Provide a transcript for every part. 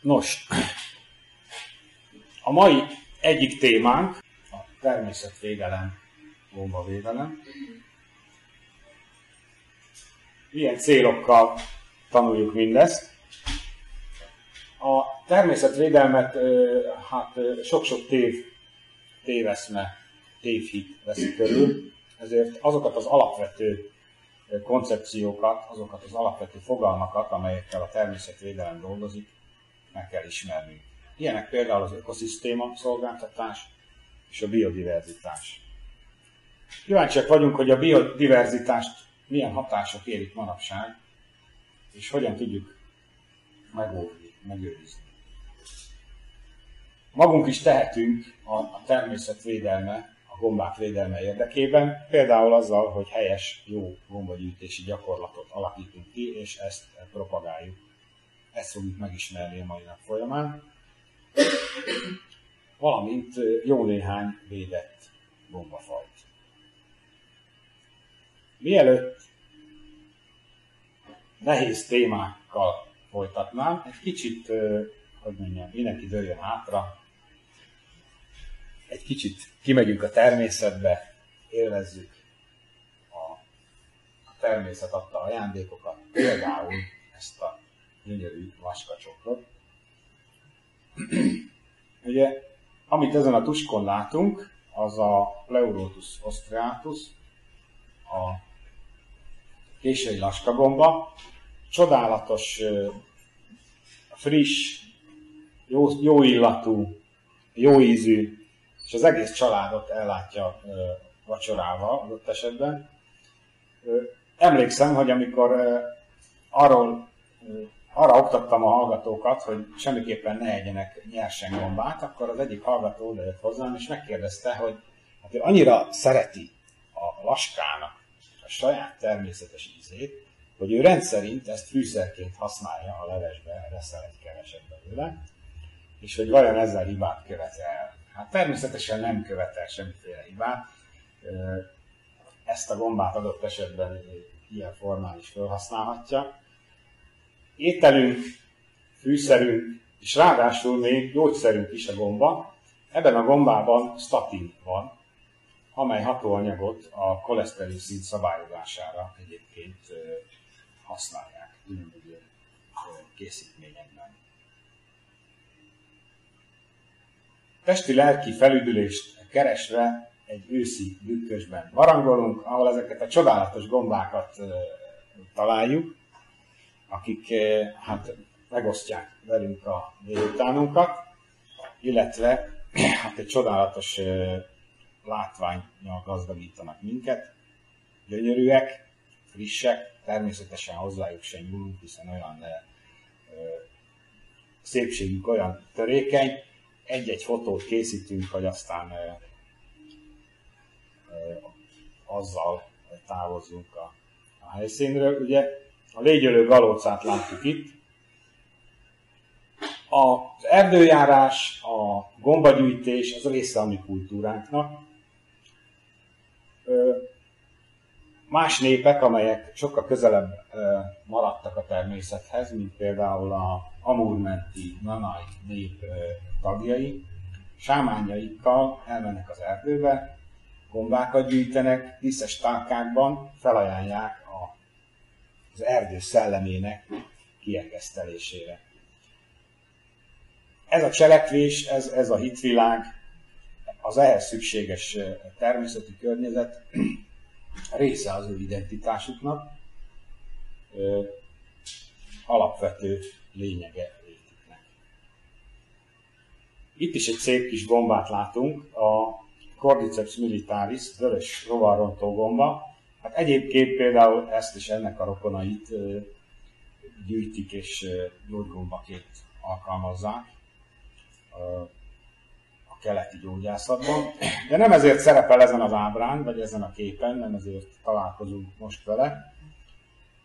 Nos, a mai egyik témánk a természetvédelem, gombavédelem. Milyen célokkal tanuljuk mindezt? A természetvédelmet hát sok-sok tév, téveszme, tévhit veszi körül, ezért azokat az alapvető koncepciókat, azokat az alapvető fogalmakat, amelyekkel a természetvédelem dolgozik, meg kell ismernünk. Ilyenek például az ökoszisztéma szolgáltatás és a biodiverzitás. Kíváncsiak vagyunk, hogy a biodiverzitást milyen hatások érik manapság, és hogyan tudjuk megóvni, megőrizni. Magunk is tehetünk a, a természet védelme, a gombák védelme érdekében, például azzal, hogy helyes, jó gombagyűjtési gyakorlatot alakítunk ki, és ezt propagáljuk. Ezt fogjuk megismerni a mai nap folyamán. Valamint jó néhány védett gombafajt. Mielőtt nehéz témákkal folytatnám, egy kicsit, hogy mondjam, mindenki dőljön hátra, egy kicsit kimegyünk a természetbe, élvezzük a, a természet adta ajándékokat, például ezt a gyönyörű vaskacsokrot. Ugye, amit ezen a tuskon látunk, az a Pleurotus ostriatus, a késői laskagomba, csodálatos, friss, jó, jó illatú, jó ízű, és az egész családot ellátja vacsorával adott esetben. Emlékszem, hogy amikor arról, arra oktattam a hallgatókat, hogy semmiképpen ne egyenek nyersen gombát, akkor az egyik hallgató odajött hozzám, és megkérdezte, hogy hát ő annyira szereti a laskának a saját természetes ízét, hogy ő rendszerint ezt fűszerként használja a levesbe, reszel egy keveset belőle, és hogy vajon ezzel hibát követel. Hát természetesen nem követel semmiféle hibát. Ezt a gombát adott esetben ilyen formán is felhasználhatja. Ételünk, fűszerünk, és ráadásul még gyógyszerünk is a gomba. Ebben a gombában statin van, amely hatóanyagot a koleszterin szint szabályozására egyébként használják különböző készítményekben. Testi-lelki felüdülést keresve egy őszi bükkösben barangolunk, ahol ezeket a csodálatos gombákat találjuk, akik hát megosztják velünk a délutánunkat, illetve hát egy csodálatos látványjal gazdagítanak minket, gyönyörűek, frissek, természetesen hozzájuk sem nyúlunk, hiszen olyan ö, szépségük olyan törékeny, egy-egy fotót készítünk, hogy aztán ö, ö, azzal távozzunk a, a helyszínről. Ugye a légyölő galócát látjuk itt. Az erdőjárás, a gombagyűjtés az része a mi kultúránknak. Más népek, amelyek sokkal közelebb maradtak a természethez, mint például a Amurmenti Nanai nép tagjai, sámányaikkal elmennek az erdőbe, gombákat gyűjtenek, díszes tálkákban felajánlják az erdő szellemének kiegesztelésére. Ez a cselekvés, ez, ez a hitvilág, az ehhez szükséges természeti környezet része az ő identitásuknak, alapvető lényege létüknek. Itt is egy szép kis gombát látunk, a Cordyceps militaris, vörös rovarrontó gomba. Hát egyébként például ezt és ennek a rokonait gyűjtik és gyógygombaként alkalmazzák a keleti gyógyászatban. De nem ezért szerepel ezen az ábrán, vagy ezen a képen, nem ezért találkozunk most vele,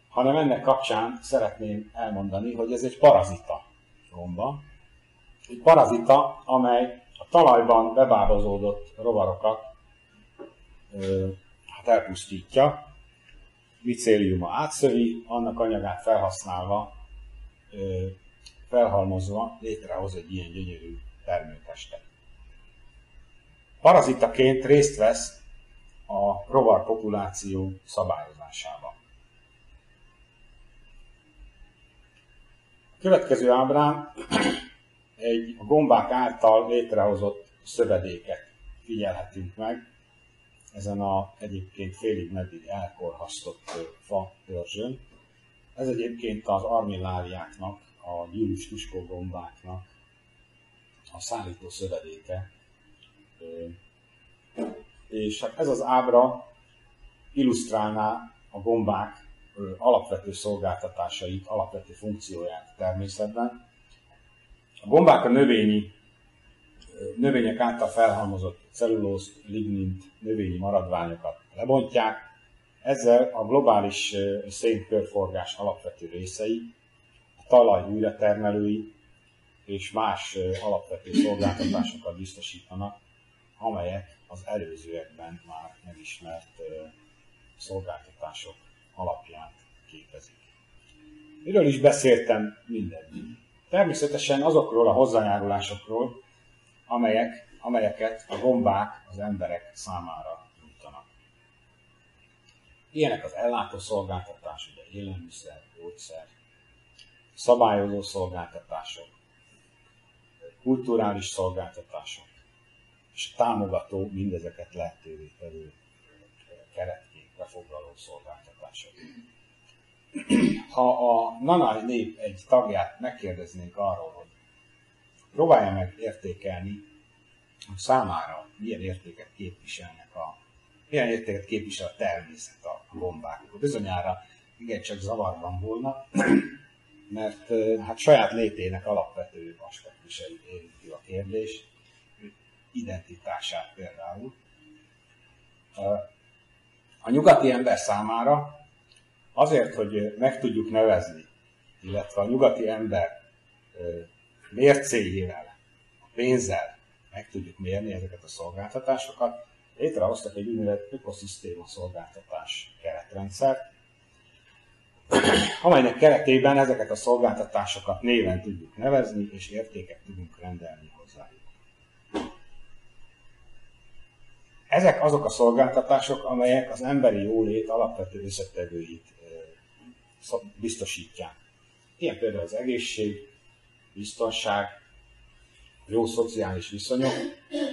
hanem ennek kapcsán szeretném elmondani, hogy ez egy parazita gomba. Egy parazita, amely a talajban bebábozódott rovarokat hát elpusztítja, micéliuma átszövi, annak anyagát felhasználva felhalmozva létrehoz egy ilyen gyönyörű termőtestet. Parazitaként részt vesz a rovar populáció szabályozásában. A következő ábrán egy a gombák által létrehozott szövedéket figyelhetünk meg ezen a egyébként félig meddig elkorhasztott fa törzsön. Ez egyébként az armilláriáknak, a gyűrűs tuskógombáknak a szállító szövedéke. És hát ez az ábra illusztrálná a gombák alapvető szolgáltatásait, alapvető funkcióját természetben. A gombák a növényi, növények által felhalmozott cellulóz, lignint, növényi maradványokat lebontják, ezzel a globális szénkörforgás alapvető részei, a talaj újratermelői és más alapvető szolgáltatásokat biztosítanak, amelyek az előzőekben már megismert szolgáltatások alapját képezik. Miről is beszéltem mindeddig? Természetesen azokról a hozzájárulásokról, amelyek, amelyeket a gombák az emberek számára nyújtanak. Ilyenek az ellátószolgáltatás, ugye élelmiszer, gyógyszer, szabályozó szolgáltatások, kulturális szolgáltatások, és támogató mindezeket lehetővé tevő keretként befoglaló szolgáltatások. Ha a Nanai nép egy tagját megkérdeznénk arról, próbálja meg értékelni, hogy számára milyen értéket képviselnek a milyen értéket képvisel a természet a gombák. Bizonyára igencsak zavarban volna, mert hát saját létének alapvető aspektusai érinti a kérdés, identitását például. A nyugati ember számára azért, hogy meg tudjuk nevezni, illetve a nyugati ember mércéjével, a pénzzel meg tudjuk mérni ezeket a szolgáltatásokat, létrehoztak egy úgynevezett ökoszisztéma szolgáltatás keretrendszert, amelynek keretében ezeket a szolgáltatásokat néven tudjuk nevezni, és értéket tudunk rendelni hozzájuk. Ezek azok a szolgáltatások, amelyek az emberi jólét alapvető összetevőit biztosítják. Ilyen például az egészség, biztonság, jó szociális viszonyok,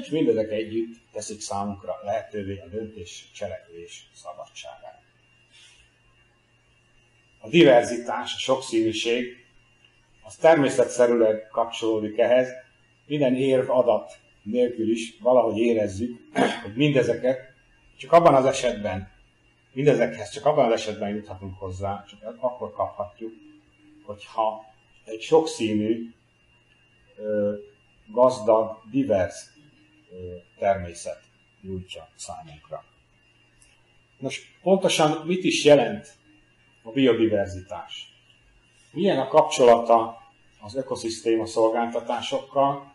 és mindezek együtt teszik számunkra lehetővé a döntés cselekvés szabadságát. A diverzitás, a sokszínűség, az természetszerűleg kapcsolódik ehhez, minden érv adat nélkül is valahogy érezzük, hogy mindezeket csak abban az esetben, mindezekhez csak abban az esetben juthatunk hozzá, csak akkor kaphatjuk, hogyha egy sokszínű, gazdag, divers természet nyújtja számunkra. Most pontosan mit is jelent a biodiverzitás? Milyen a kapcsolata az ökoszisztéma szolgáltatásokkal,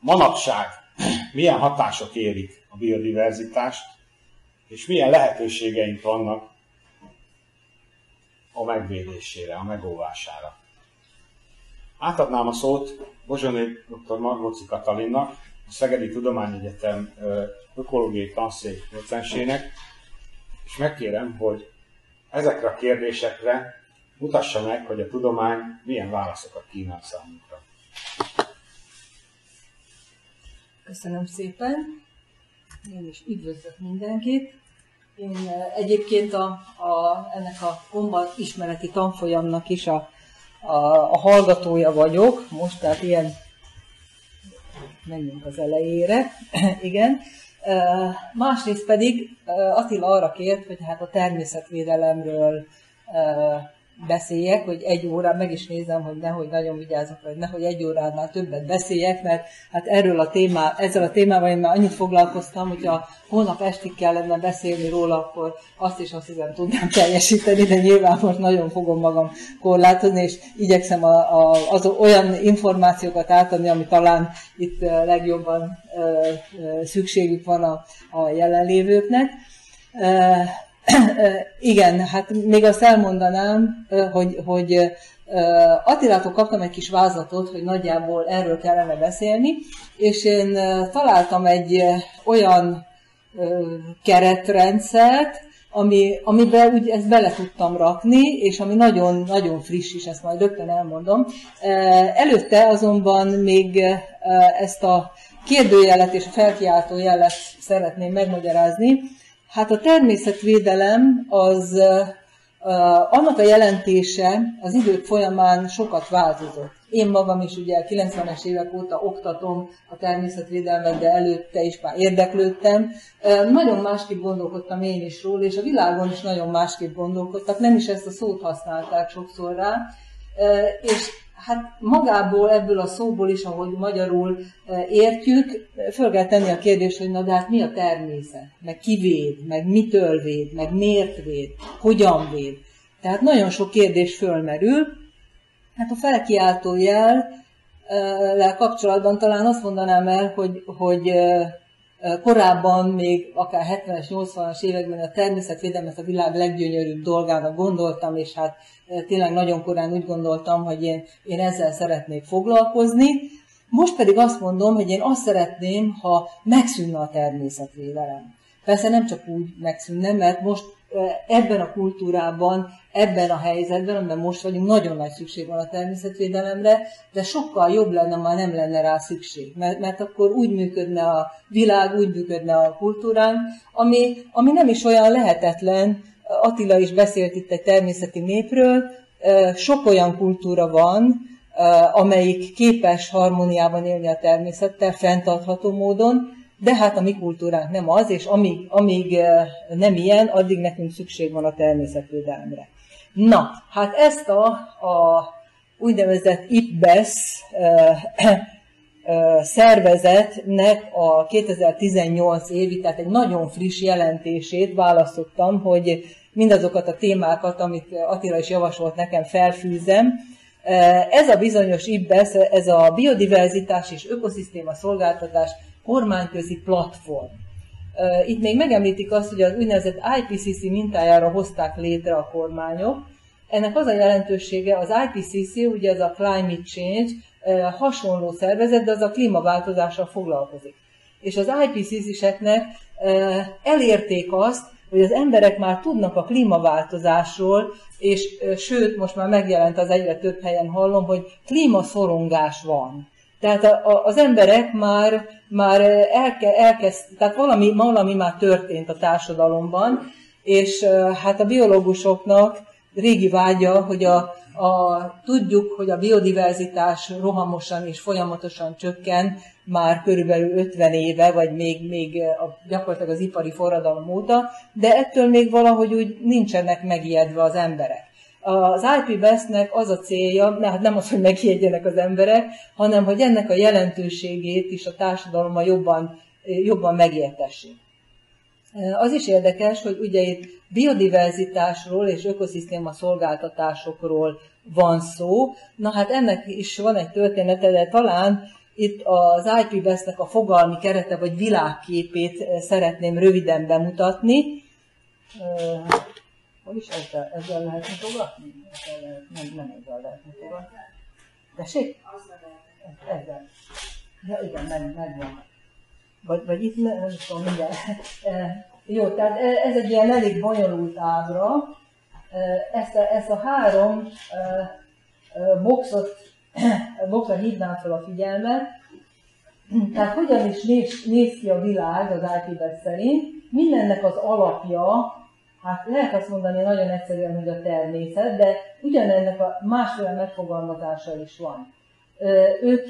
manapság milyen hatások érik a biodiverzitást, és milyen lehetőségeink vannak a megvédésére, a megóvására. Átadnám a szót Bozsonyi dr. Margóci Katalinnak, a Szegedi Tudományegyetem ökológiai tanszék docensének, és megkérem, hogy ezekre a kérdésekre mutassa meg, hogy a tudomány milyen válaszokat kínál számunkra. Köszönöm szépen. Én is üdvözlök mindenkit. Én eh, egyébként a, a, ennek a gomba ismereti tanfolyamnak is a, a, a hallgatója vagyok, most tehát ilyen menjünk az elejére, igen. Eh, másrészt pedig eh, Attila arra kért, hogy hát a természetvédelemről beszéljek, hogy egy órán meg is nézem, hogy nehogy nagyon vigyázok, vagy nehogy egy óránál többet beszéljek, mert hát erről a témá, ezzel a témával én már annyit foglalkoztam, hogyha holnap estig kellene beszélni róla, akkor azt is azt hiszem tudnám teljesíteni, de nyilván most nagyon fogom magam korlátozni, és igyekszem a, a, az olyan információkat átadni, ami talán itt legjobban ö, ö, szükségük van a, a jelenlévőknek. Igen, hát még azt elmondanám, hogy, hogy Attilától kaptam egy kis vázlatot, hogy nagyjából erről kellene beszélni, és én találtam egy olyan keretrendszert, ami, amiben úgy ezt bele tudtam rakni, és ami nagyon-nagyon friss is, ezt majd rögtön elmondom. Előtte azonban még ezt a kérdőjelet és a felkiáltó jelet szeretném megmagyarázni. Hát a természetvédelem az annak a jelentése az idők folyamán sokat változott. Én magam is ugye 90-es évek óta oktatom a természetvédelmet, de előtte is már érdeklődtem. Nagyon másképp gondolkodtam én is róla, és a világon is nagyon másképp gondolkodtak, nem is ezt a szót használták sokszor rá. És hát magából, ebből a szóból is, ahogy magyarul értjük, föl kell tenni a kérdést, hogy na de hát mi a természet, meg ki véd, meg mitől véd, meg miért véd, hogyan véd. Tehát nagyon sok kérdés fölmerül, Hát a felkiáltó jel kapcsolatban talán azt mondanám el, hogy, hogy korábban, még akár 70-es, 80-as években a természetvédelmet a világ leggyönyörűbb dolgának gondoltam, és hát tényleg nagyon korán úgy gondoltam, hogy én, én ezzel szeretnék foglalkozni. Most pedig azt mondom, hogy én azt szeretném, ha megszűnne a természetvédelem. Persze nem csak úgy megszűnne, mert most ebben a kultúrában, ebben a helyzetben, amiben most vagyunk, nagyon nagy szükség van a természetvédelemre, de sokkal jobb lenne, ha nem lenne rá szükség. Mert, mert akkor úgy működne a világ, úgy működne a kultúránk, ami, ami nem is olyan lehetetlen. Attila is beszélt itt egy természeti népről, sok olyan kultúra van, amelyik képes harmóniában élni a természettel, fenntartható módon, de hát a mi kultúránk nem az, és amíg, amíg nem ilyen, addig nekünk szükség van a természetvédelemre. Na, hát ezt a, a úgynevezett IPBES szervezetnek a 2018 évi, tehát egy nagyon friss jelentését választottam, hogy mindazokat a témákat, amit Attila is javasolt nekem, felfűzem. Ez a bizonyos IPBES, ez a biodiverzitás és ökoszisztéma szolgáltatás kormányközi platform. Itt még megemlítik azt, hogy az úgynevezett IPCC mintájára hozták létre a kormányok. Ennek az a jelentősége, az IPCC, ugye ez a Climate Change, hasonló szervezet, de az a klímaváltozással foglalkozik. És az IPCC-seknek elérték azt, hogy az emberek már tudnak a klímaváltozásról, és sőt, most már megjelent az egyre több helyen hallom, hogy klímaszorongás van. Tehát a, a, az emberek már, már elke, elkezd, tehát valami, valami már történt a társadalomban, és hát a biológusoknak régi vágya, hogy a, a, tudjuk, hogy a biodiverzitás rohamosan és folyamatosan csökken már körülbelül 50 éve, vagy még, még a, gyakorlatilag az ipari forradalom óta, de ettől még valahogy úgy nincsenek megijedve az emberek. Az IP Bestnek az a célja, hát nem az, hogy megjegyenek az emberek, hanem hogy ennek a jelentőségét is a társadalommal jobban, jobban megértessék. Az is érdekes, hogy ugye itt biodiverzitásról és ökoszisztéma szolgáltatásokról van szó. Na hát ennek is van egy története, de talán itt az IP Bestnek a fogalmi kerete vagy világképét szeretném röviden bemutatni. Hol is ezzel, ezzel lehet mutogatni? Nem, nem ezzel lehet mutogatni. Tessék? Ezzel. Ja, igen, meg, megvan. Vagy, vagy itt, nem tudom, mindjárt. E, jó, tehát e, ez egy ilyen elég bonyolult ábra. E, ezt a, ezt a három boxot, boxra hívnám fel a figyelmet. Tehát hogyan is néz, néz ki a világ az IPBES szerint? Mindennek az alapja hát lehet azt mondani nagyon egyszerűen, hogy a természet, de ugyanennek a másféle megfogalmazása is van. Ők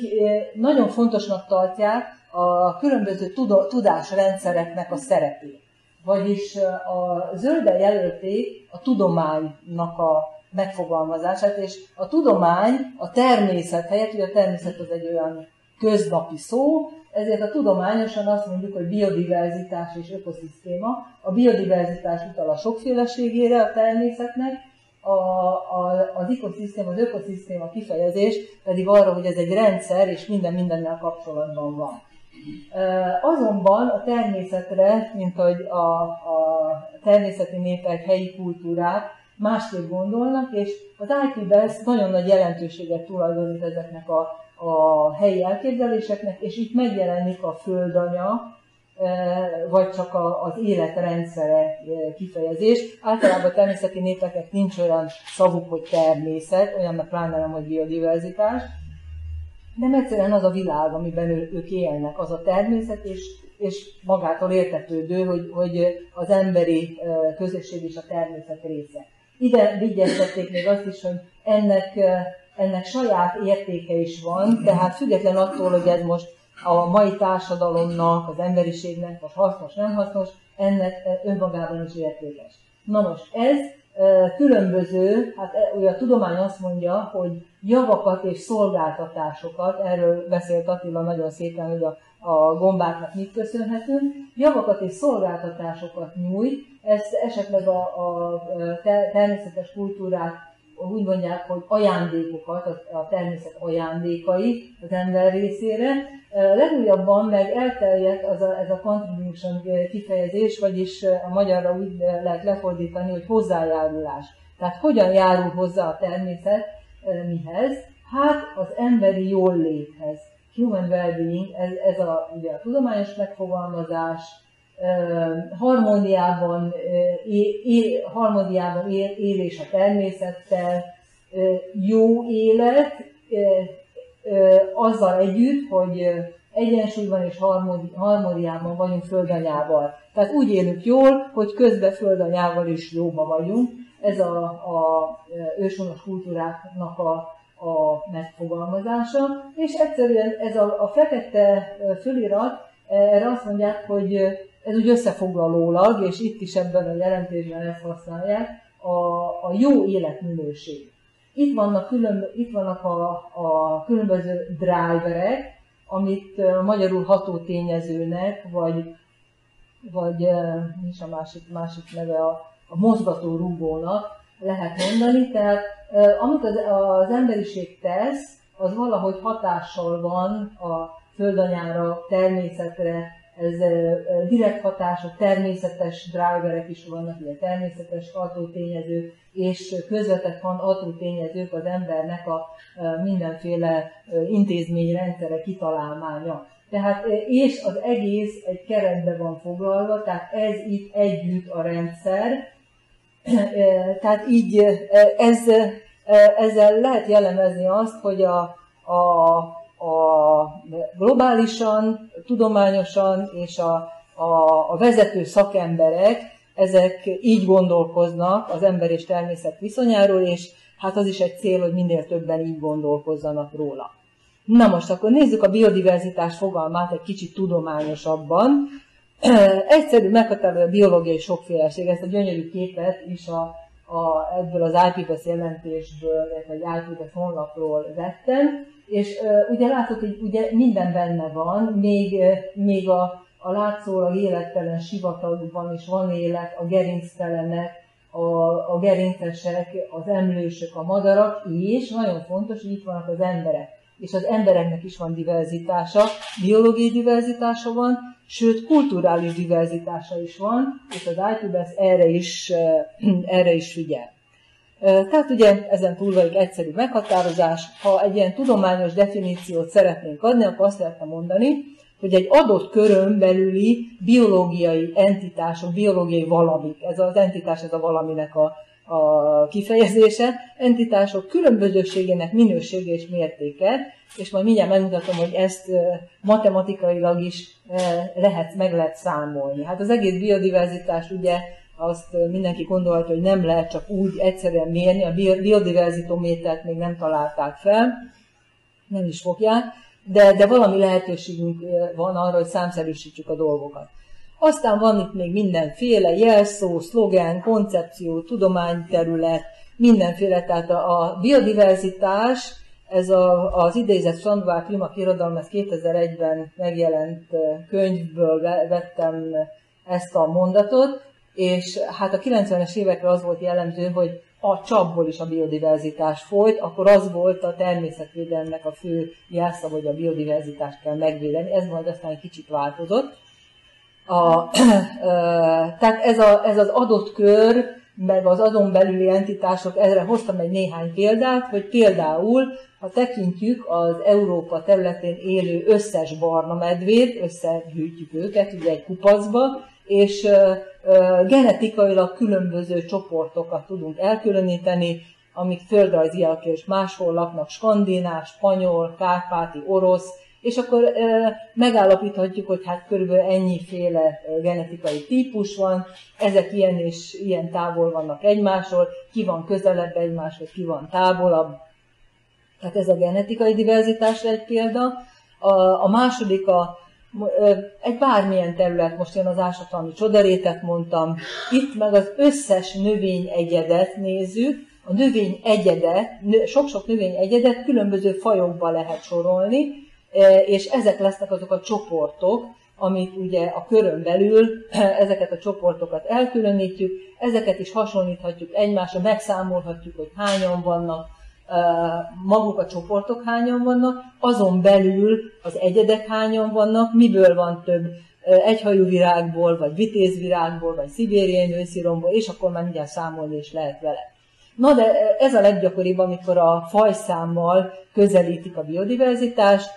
nagyon fontosnak tartják a különböző tudásrendszereknek a szerepét. Vagyis a zölden jelölték a tudománynak a megfogalmazását, és a tudomány a természet helyett, ugye a természet az egy olyan köznapi szó, ezért a tudományosan azt mondjuk, hogy biodiverzitás és ökoszisztéma. A biodiverzitás utal a sokféleségére a természetnek, a, a, az ökoszisztéma, az ökoszisztéma kifejezés pedig arra, hogy ez egy rendszer, és minden mindennel kapcsolatban van. Azonban a természetre, mint hogy a, a természeti népek, helyi kultúrák másképp gondolnak, és az IT nagyon nagy jelentőséget tulajdonít ezeknek a, a helyi elképzeléseknek, és itt megjelenik a földanya, vagy csak az életrendszere kifejezés. Általában a természeti népeknek nincs olyan szavuk, hogy természet, olyannak pláne nem, hogy biodiverzitás, nem egyszerűen az a világ, amiben ő, ők élnek, az a természet, és, és magától értetődő, hogy, hogy az emberi közösség és a természet része. Ide vigyeztették még azt is, hogy ennek, ennek saját értéke is van, tehát független attól, hogy ez most a mai társadalomnak, az emberiségnek, vagy hasznos, nem hasznos, ennek önmagában is értékes. Na most ez különböző, hát e, ugye a tudomány azt mondja, hogy javakat és szolgáltatásokat, erről beszélt Attila nagyon szépen, hogy a, a gombáknak mit köszönhetünk, javakat és szolgáltatásokat nyújt, ez esetleg a, a természetes kultúrát úgy mondják, hogy ajándékokat, a természet ajándékai az ember részére. Legújabban meg elterjedt az a, ez a contribution kifejezés, vagyis a magyarra úgy lehet lefordítani, hogy hozzájárulás. Tehát hogyan járul hozzá a természet mihez? Hát az emberi jól léthez. Human well-being, ez, ez a, ugye a tudományos megfogalmazás, harmóniában, él, harmóniában él, élés a természettel, jó élet, azzal együtt, hogy egyensúlyban és harmóniában vagyunk földanyával. Tehát úgy élünk jól, hogy közben földanyával is jóba vagyunk. Ez a, a őshonos kultúráknak a, a megfogalmazása. És egyszerűen ez a, a fekete fölirat, erre azt mondják, hogy ez úgy összefoglalólag, és itt is ebben a jelentésben ezt használják, a, a jó életminőség. Itt vannak, külön, itt vannak a, a különböző driverek, amit magyarul hatótényezőnek, vagy, vagy mi a másik, másik neve, a, a mozgató rúgónak lehet mondani. Tehát amit az, az emberiség tesz, az valahogy hatással van a földanyára, természetre, ez direkt hatások, természetes driverek is vannak, ugye természetes hatótényezők, és közvetett hatótényezők az embernek a mindenféle intézményrendszere kitalálmánya. Tehát, és az egész egy keretbe van foglalva, tehát ez itt együtt a rendszer, tehát így ez, ezzel lehet jellemezni azt, hogy a, a, a globálisan, tudományosan és a, a, a vezető szakemberek, ezek így gondolkoznak az ember és természet viszonyáról, és hát az is egy cél, hogy minél többen így gondolkozzanak róla. Na most akkor nézzük a biodiverzitás fogalmát egy kicsit tudományosabban. Egyszerű meghatározó a biológiai sokféleség, ezt a gyönyörű képet is a, a, ebből az IPBES jelentésből, vagy IPBES honlapról vettem, és ugye látod, hogy ugye minden benne van, még, még a, a látszólag élettelen sivatagban is van élet, a gerinctelenek, a, a gerincesek, az emlősök, a madarak, és nagyon fontos, hogy itt vannak az emberek. És az embereknek is van diverzitása, biológiai diverzitása van, sőt kulturális diverzitása is van, és az ITBS erre is, erre is figyel. Tehát ugye ezen túl vagyok egyszerű meghatározás. Ha egy ilyen tudományos definíciót szeretnénk adni, akkor azt lehetne mondani, hogy egy adott körön belüli biológiai entitások, biológiai valamik, ez az entitás, ez a valaminek a, a kifejezése, entitások különbözőségének minősége és mértéke, és majd mindjárt megmutatom, hogy ezt matematikailag is lehet, meg lehet számolni. Hát az egész biodiverzitás ugye azt mindenki gondolta, hogy nem lehet csak úgy egyszerűen mérni, a biodiverzitométert még nem találták fel, nem is fogják, de, de valami lehetőségünk van arra, hogy számszerűsítsük a dolgokat. Aztán van itt még mindenféle jelszó, szlogen, koncepció, tudományterület, mindenféle, tehát a, a biodiverzitás, ez a, az idézett Sandvár klímakirodalom, ez 2001-ben megjelent könyvből vettem ezt a mondatot, és hát a 90-es évekre az volt jellemző, hogy a csapból is a biodiverzitás folyt, akkor az volt a természetvédelemnek a fő jelszava, hogy a biodiverzitást kell megvédeni. Ez majd aztán egy kicsit változott. A, tehát ez, a, ez az adott kör, meg az azon belüli entitások, erre hoztam egy néhány példát, hogy például, ha tekintjük az Európa területén élő összes barna medvét, összegyűjtjük őket ugye egy kupacba, és genetikailag különböző csoportokat tudunk elkülöníteni, amik földrajziak és máshol laknak, skandináv, spanyol, kárpáti, orosz, és akkor megállapíthatjuk, hogy hát körülbelül ennyiféle genetikai típus van, ezek ilyen és ilyen távol vannak egymásról, ki van közelebb egymáshoz, ki van távolabb. Tehát ez a genetikai diverzitásra egy példa. A, a második a egy bármilyen terület, most én az ásatlanul csodarétet mondtam, itt meg az összes növény egyedet nézzük, a növény egyedet, sok-sok növény egyedet különböző fajokba lehet sorolni, és ezek lesznek azok a csoportok, amit ugye a körön belül ezeket a csoportokat elkülönítjük, ezeket is hasonlíthatjuk egymásra, megszámolhatjuk, hogy hányan vannak, maguk a csoportok hányan vannak, azon belül az egyedek hányan vannak, miből van több, egyhajú virágból, vagy vitézvirágból, vagy szibériai nősziromból, és akkor már mindjárt számolni is lehet vele. Na de ez a leggyakoribb, amikor a fajszámmal közelítik a biodiverzitást,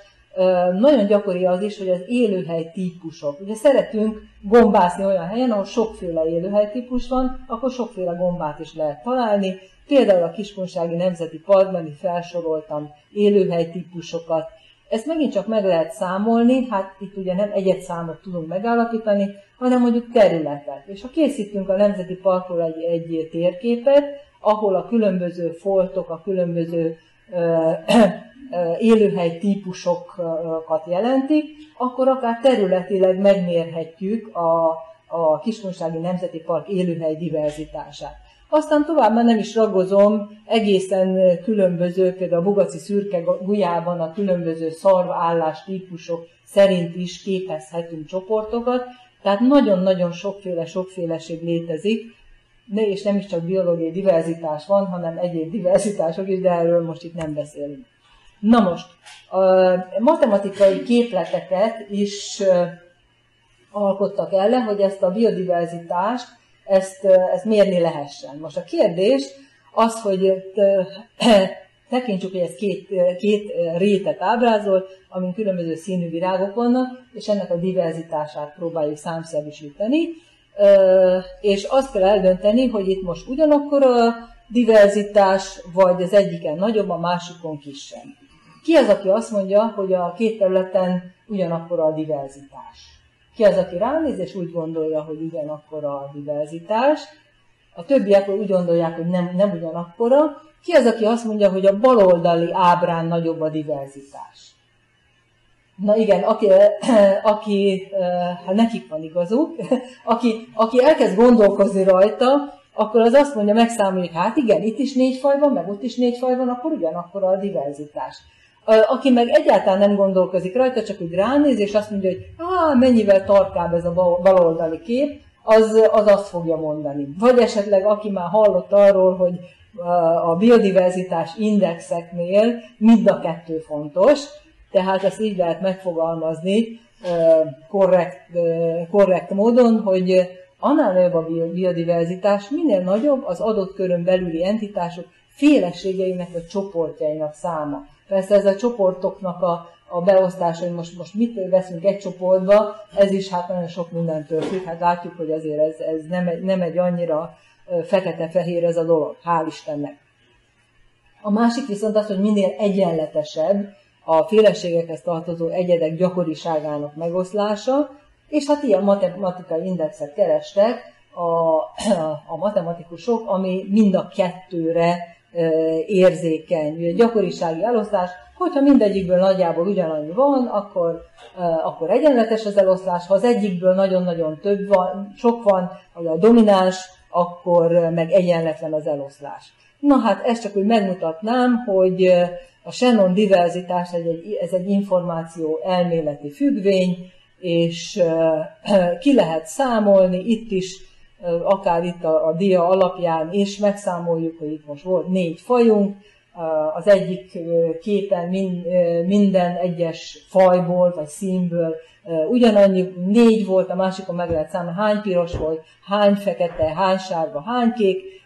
nagyon gyakori az is, hogy az élőhely típusok. Ugye szeretünk gombászni olyan helyen, ahol sokféle élőhely típus van, akkor sokféle gombát is lehet találni, Például a Kiskunsági Nemzeti Parkban itt felsoroltam élőhely típusokat. Ezt megint csak meg lehet számolni, hát itt ugye nem egyet számot tudunk megállapítani, hanem mondjuk területet. És ha készítünk a Nemzeti Parkról egy, egy térképet, ahol a különböző foltok, a különböző ö, élőhely típusokat jelentik, akkor akár területileg megmérhetjük a, a Kiskunsági Nemzeti Park élőhely diverzitását. Aztán tovább már nem is ragozom, egészen különböző, például a bugaci szürke gulyában a különböző szarvállás típusok szerint is képezhetünk csoportokat, tehát nagyon-nagyon sokféle sokféleség létezik, ne, és nem is csak biológiai diverzitás van, hanem egyéb diverzitások is, de erről most itt nem beszélünk. Na most, a matematikai képleteket is alkottak el, hogy ezt a biodiverzitást ezt, ezt mérni lehessen. Most a kérdés az, hogy tekintsük, hogy ez két, két rétet ábrázol, amin különböző színű virágok vannak, és ennek a diverzitását próbáljuk számszerűsíteni, és azt kell eldönteni, hogy itt most ugyanakkor a diverzitás, vagy az egyiken nagyobb, a másikon kisebb. Ki az, aki azt mondja, hogy a két területen ugyanakkor a diverzitás? Ki az, aki ránéz, és úgy gondolja, hogy ugyanakkor a diverzitás. A többiek úgy gondolják, hogy nem, nem ugyanakkora. Ki az, aki azt mondja, hogy a baloldali ábrán nagyobb a diverzitás? Na igen, aki, aki hát nekik van igazuk, aki, aki elkezd gondolkozni rajta, akkor az azt mondja, megszámoljuk, hát igen, itt is négy faj van, meg ott is négy faj van, akkor ugyanakkor a diverzitás. Aki meg egyáltalán nem gondolkozik rajta, csak úgy ránéz, és azt mondja, hogy ah, mennyivel tarkább ez a baloldali kép, az, az azt fogja mondani. Vagy esetleg aki már hallott arról, hogy a biodiverzitás indexeknél mind a kettő fontos, tehát ezt így lehet megfogalmazni korrekt, korrekt módon, hogy annál nagyobb a biodiverzitás, minél nagyobb az adott körön belüli entitások féleségeinek vagy csoportjainak száma. Persze ez a csoportoknak a, a beosztás, hogy most, most mit veszünk egy csoportba, ez is hát nagyon sok mindentől függ. Hát látjuk, hogy azért ez, ez nem, egy, nem egy annyira fekete-fehér ez a dolog, hál' Istennek. A másik viszont az, hogy minél egyenletesebb a féleségekhez tartozó egyedek gyakoriságának megoszlása, és hát ilyen matematikai indexet kerestek a, a matematikusok, ami mind a kettőre érzékeny. Gyakorisági eloszlás, hogyha mindegyikből nagyjából ugyanannyi van, akkor, akkor egyenletes az eloszlás, ha az egyikből nagyon-nagyon több van, sok van, vagy a domináns, akkor meg egyenletlen az eloszlás. Na hát ezt csak úgy megmutatnám, hogy a Shannon diverzitás egy, ez egy információ elméleti függvény, és ki lehet számolni, itt is akár itt a, a dia alapján is megszámoljuk, hogy itt most volt négy fajunk, az egyik képen minden egyes fajból vagy színből ugyanannyi, négy volt, a másikon meg lehet számolni, hány piros volt, hány fekete, hány sárga, hány kék,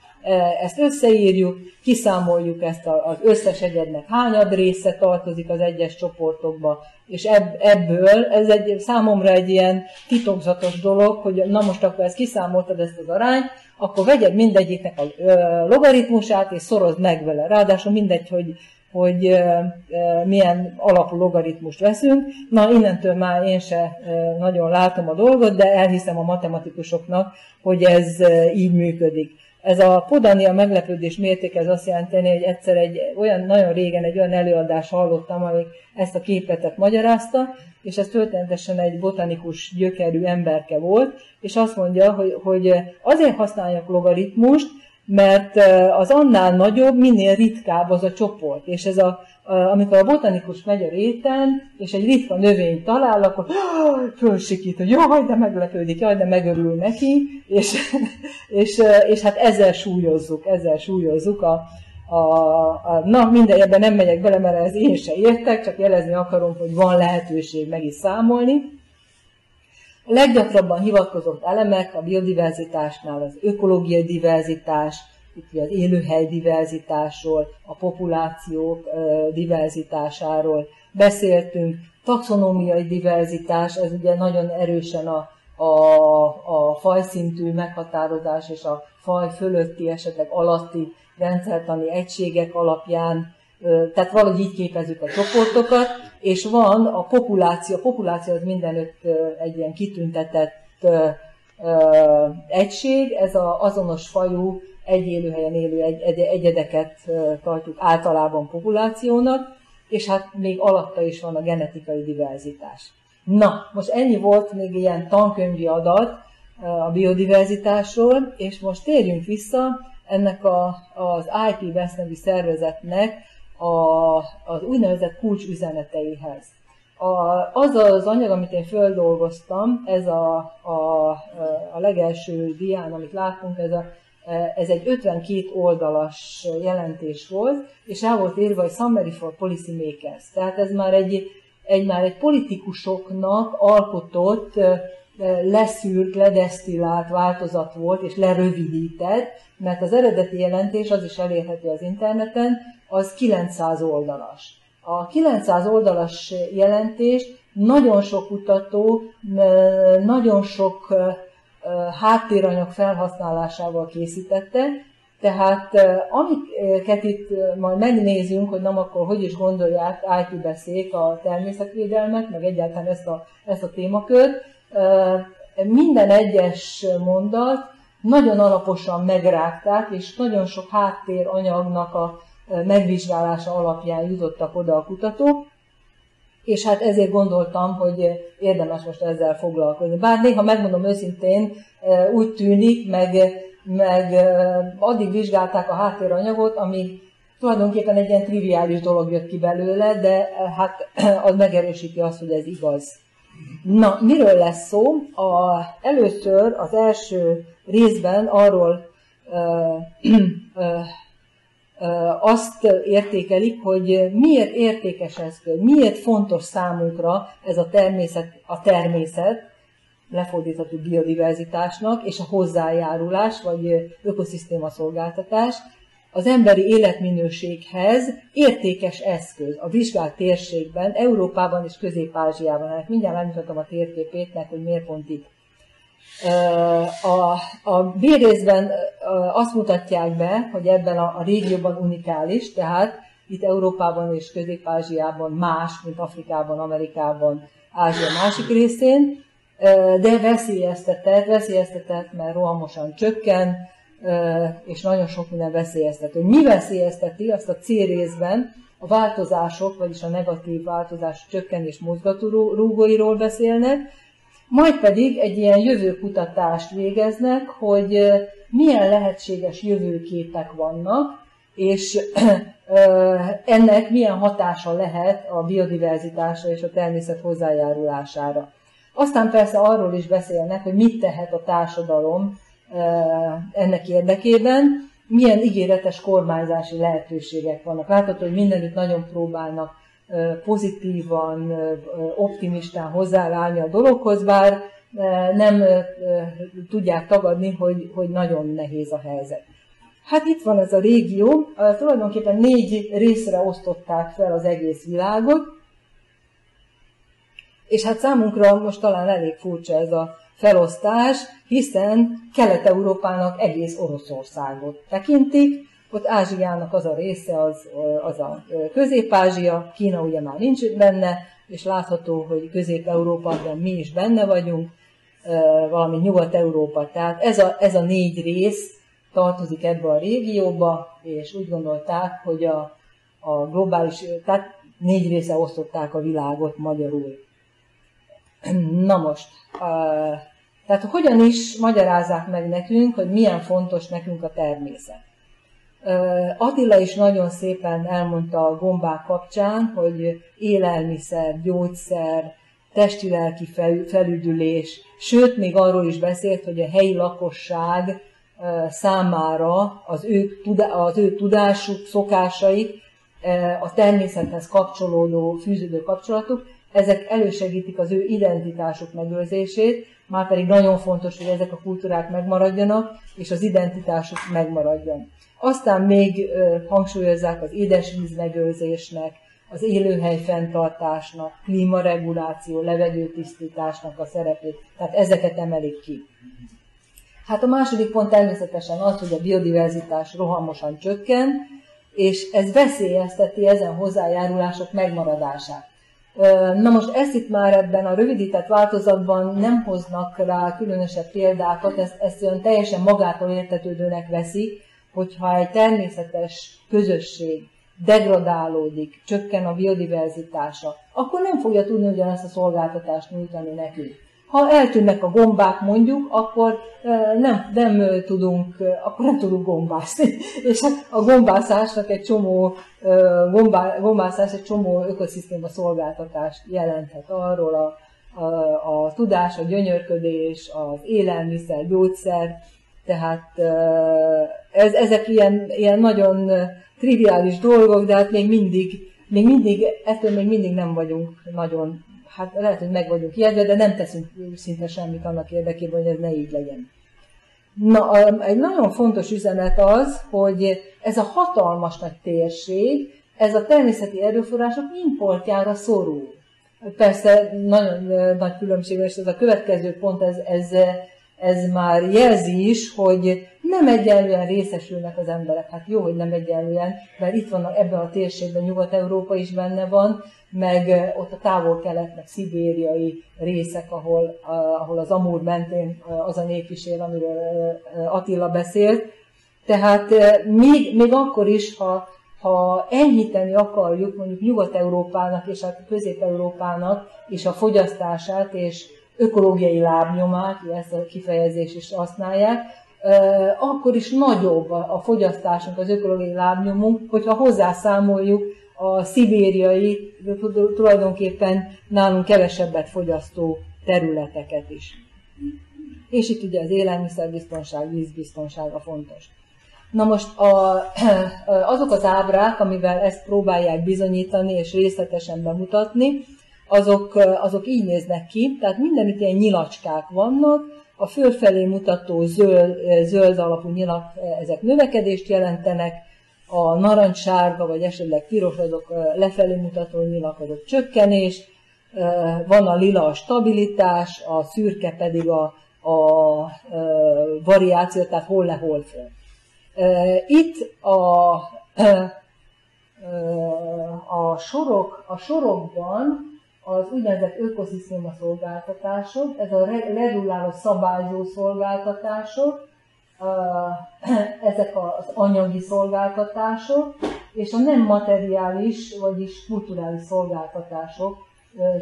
ezt összeírjuk, kiszámoljuk ezt az összes egyednek hányad része tartozik az egyes csoportokba, és ebből, ez egy számomra egy ilyen titokzatos dolog, hogy na most akkor ezt kiszámoltad ezt az arányt, akkor vegyed mindegyiknek a logaritmusát, és szorozd meg vele. Ráadásul mindegy, hogy, hogy milyen alapú logaritmust veszünk. Na, innentől már én se nagyon látom a dolgot, de elhiszem a matematikusoknak, hogy ez így működik. Ez a podania meglepődés mérték, ez azt jelenti, hogy egyszer egy olyan, nagyon régen egy olyan előadás hallottam, amik ezt a képletet magyarázta, és ez történetesen egy botanikus gyökerű emberke volt, és azt mondja, hogy, hogy azért használják logaritmust, mert az annál nagyobb, minél ritkább az a csoport. És ez a, amikor a botanikus megy a réten, és egy ritka növényt talál, akkor fölsikít, hogy jaj, de meglepődik, jaj, de megörül neki, és, és, és hát ezzel súlyozzuk, ezzel súlyozzuk a, a, a, na minden ebben nem megyek bele, mert ez én se értek, csak jelezni akarom, hogy van lehetőség meg is számolni. A leggyakrabban hivatkozott elemek a biodiverzitásnál az ökológiai diverzitás, itt az élőhely diverzitásról, a populációk diverzitásáról beszéltünk, taxonómiai diverzitás, ez ugye nagyon erősen a, a, a fajszintű meghatározás és a faj fölötti, esetleg alatti rendszertani egységek alapján tehát valahogy így képezzük a csoportokat, és van a populáció, a populáció az mindenütt egy ilyen kitüntetett egység, ez az azonos fajú, egy élőhelyen élő egy, egy, egyedeket tartjuk általában populációnak, és hát még alatta is van a genetikai diverzitás. Na, most ennyi volt még ilyen tankönyvi adat a biodiverzitásról, és most térjünk vissza ennek a, az IP West nevű szervezetnek a, az úgynevezett kulcsüzeneteihez. A, az az anyag, amit én földolgoztam, ez a, a, a legelső dián, amit látunk, ez, a, ez egy 52 oldalas jelentés volt, és rá volt írva, hogy Summary for Policy Makers. Tehát ez már egy, egy, már egy politikusoknak alkotott, leszűrt, ledesztillált változat volt, és lerövidített, mert az eredeti jelentés, az is elérhető az interneten, az 900 oldalas. A 900 oldalas jelentés nagyon sok kutató, nagyon sok háttéranyag felhasználásával készítette, tehát amiket itt majd megnézünk, hogy nem akkor hogy is gondolják IT beszék a természetvédelmet, meg egyáltalán ezt a, ezt a témakört, minden egyes mondat nagyon alaposan megrágták, és nagyon sok háttéranyagnak a megvizsgálása alapján jutottak oda a kutatók, és hát ezért gondoltam, hogy érdemes most ezzel foglalkozni. Bár néha megmondom őszintén, úgy tűnik, meg, meg addig vizsgálták a háttéranyagot, ami tulajdonképpen egy ilyen triviális dolog jött ki belőle, de hát az megerősíti azt, hogy ez igaz. Na, miről lesz szó? A, először az első részben arról ö, ö, azt értékelik, hogy miért értékes eszköz, miért fontos számunkra ez a természet, a természet, lefordítható biodiverzitásnak, és a hozzájárulás, vagy ökoszisztéma szolgáltatás az emberi életminőséghez értékes eszköz a vizsgált térségben, Európában és Közép-Ázsiában. Hát mindjárt megmutatom a térképét, hogy miért pont itt. A, a B-részben azt mutatják be, hogy ebben a, a régióban unikális, tehát itt Európában és Közép-Ázsiában más, mint Afrikában, Amerikában, Ázsia másik részén, de veszélyeztetett, veszélyeztetett, mert rohamosan csökken, és nagyon sok minden veszélyeztető. Mi veszélyezteti azt a C részben, a változások, vagyis a negatív változás csökkenés mozgatórúgóiról beszélnek, majd pedig egy ilyen jövőkutatást végeznek, hogy milyen lehetséges jövőképek vannak, és ennek milyen hatása lehet a biodiverzitásra és a természet hozzájárulására. Aztán persze arról is beszélnek, hogy mit tehet a társadalom ennek érdekében. Milyen ígéretes kormányzási lehetőségek vannak. Látható, hogy mindenütt nagyon próbálnak pozitívan, optimistán hozzáállni a dologhoz, bár nem tudják tagadni, hogy, hogy nagyon nehéz a helyzet. Hát itt van ez a régió, tulajdonképpen négy részre osztották fel az egész világot, és hát számunkra most talán elég furcsa ez a felosztás, hiszen Kelet-Európának egész Oroszországot tekintik, ott Ázsiának az a része az, az a Közép-Ázsia, Kína ugye már nincs benne, és látható, hogy Közép-Európában mi is benne vagyunk, valami Nyugat-Európa. Tehát ez a, ez a négy rész tartozik ebbe a régióba, és úgy gondolták, hogy a, a globális, tehát négy része osztották a világot magyarul. Na most, tehát hogyan is magyarázzák meg nekünk, hogy milyen fontos nekünk a természet. Attila is nagyon szépen elmondta a gombák kapcsán, hogy élelmiszer, gyógyszer, testi-lelki felüdülés, sőt, még arról is beszélt, hogy a helyi lakosság számára az ő, az ő tudásuk, szokásaik, a természethez kapcsolódó, fűződő kapcsolatuk, ezek elősegítik az ő identitásuk megőrzését, már pedig nagyon fontos, hogy ezek a kultúrák megmaradjanak, és az identitásuk megmaradjon. Aztán még hangsúlyozzák az édesvíz megőrzésnek, az élőhely fenntartásnak, klímareguláció, levegőtisztításnak a szerepét, tehát ezeket emelik ki. Hát a második pont természetesen az, hogy a biodiverzitás rohamosan csökken, és ez veszélyezteti ezen hozzájárulások megmaradását. Na most ezt itt már ebben a rövidített változatban nem hoznak rá különösebb példákat, ezt, ezt olyan teljesen magától értetődőnek veszik, hogyha egy természetes közösség degradálódik, csökken a biodiverzitása, akkor nem fogja tudni ugyanezt a szolgáltatást nyújtani nekünk. Ha eltűnnek a gombák mondjuk, akkor nem, nem tudunk, akkor nem tudunk gombászni. És hát a gombászásnak egy csomó, gombá, gombászás egy csomó ökoszisztéma szolgáltatást jelenthet arról a, a, a tudás, a gyönyörködés, az élelmiszer, gyógyszer, tehát ez, ezek ilyen, ilyen nagyon triviális dolgok, de hát még mindig, még mindig, ettől még mindig nem vagyunk nagyon hát lehet, hogy meg vagyunk ijedve, de nem teszünk szinte semmit annak érdekében, hogy ez ne így legyen. Na, egy nagyon fontos üzenet az, hogy ez a hatalmas nagy térség, ez a természeti erőforrások importjára szorul. Persze nagyon nagy különbség, és ez a következő pont, ez, ez, ez már jelzi is, hogy nem egyenlően részesülnek az emberek. Hát jó, hogy nem egyenlően, mert itt vannak ebben a térségben, Nyugat-Európa is benne van, meg ott a távol-kelet, meg szibériai részek, ahol, ahol az Amúr mentén az a nép is él, amiről Attila beszélt. Tehát még, még akkor is, ha, ha enyhíteni akarjuk mondjuk Nyugat-Európának és hát Közép-Európának és a fogyasztását és ökológiai lábnyomát, ezt a kifejezést is használják, akkor is nagyobb a fogyasztásunk, az ökológiai lábnyomunk, hogyha hozzászámoljuk a szibériai, tulajdonképpen nálunk kevesebbet fogyasztó területeket is. És itt ugye az élelmiszerbiztonság, vízbiztonság a fontos. Na most a, azok az ábrák, amivel ezt próbálják bizonyítani és részletesen bemutatni, azok, azok így néznek ki, tehát mindenütt ilyen nyilacskák vannak, a fölfelé mutató zöld, zöld alapú nyilak, ezek növekedést jelentenek, a narancssárga vagy esetleg piros azok lefelé mutató nyilak, azok csökkenés, van a lila a stabilitás, a szürke pedig a, a, a variáció, tehát hol le, hol föl. Itt a, a, sorok, a sorokban az úgynevezett ökoszisztéma szolgáltatások, ez a reguláló szabályzó szolgáltatások, ezek az anyagi szolgáltatások, és a nem materiális, vagyis kulturális szolgáltatások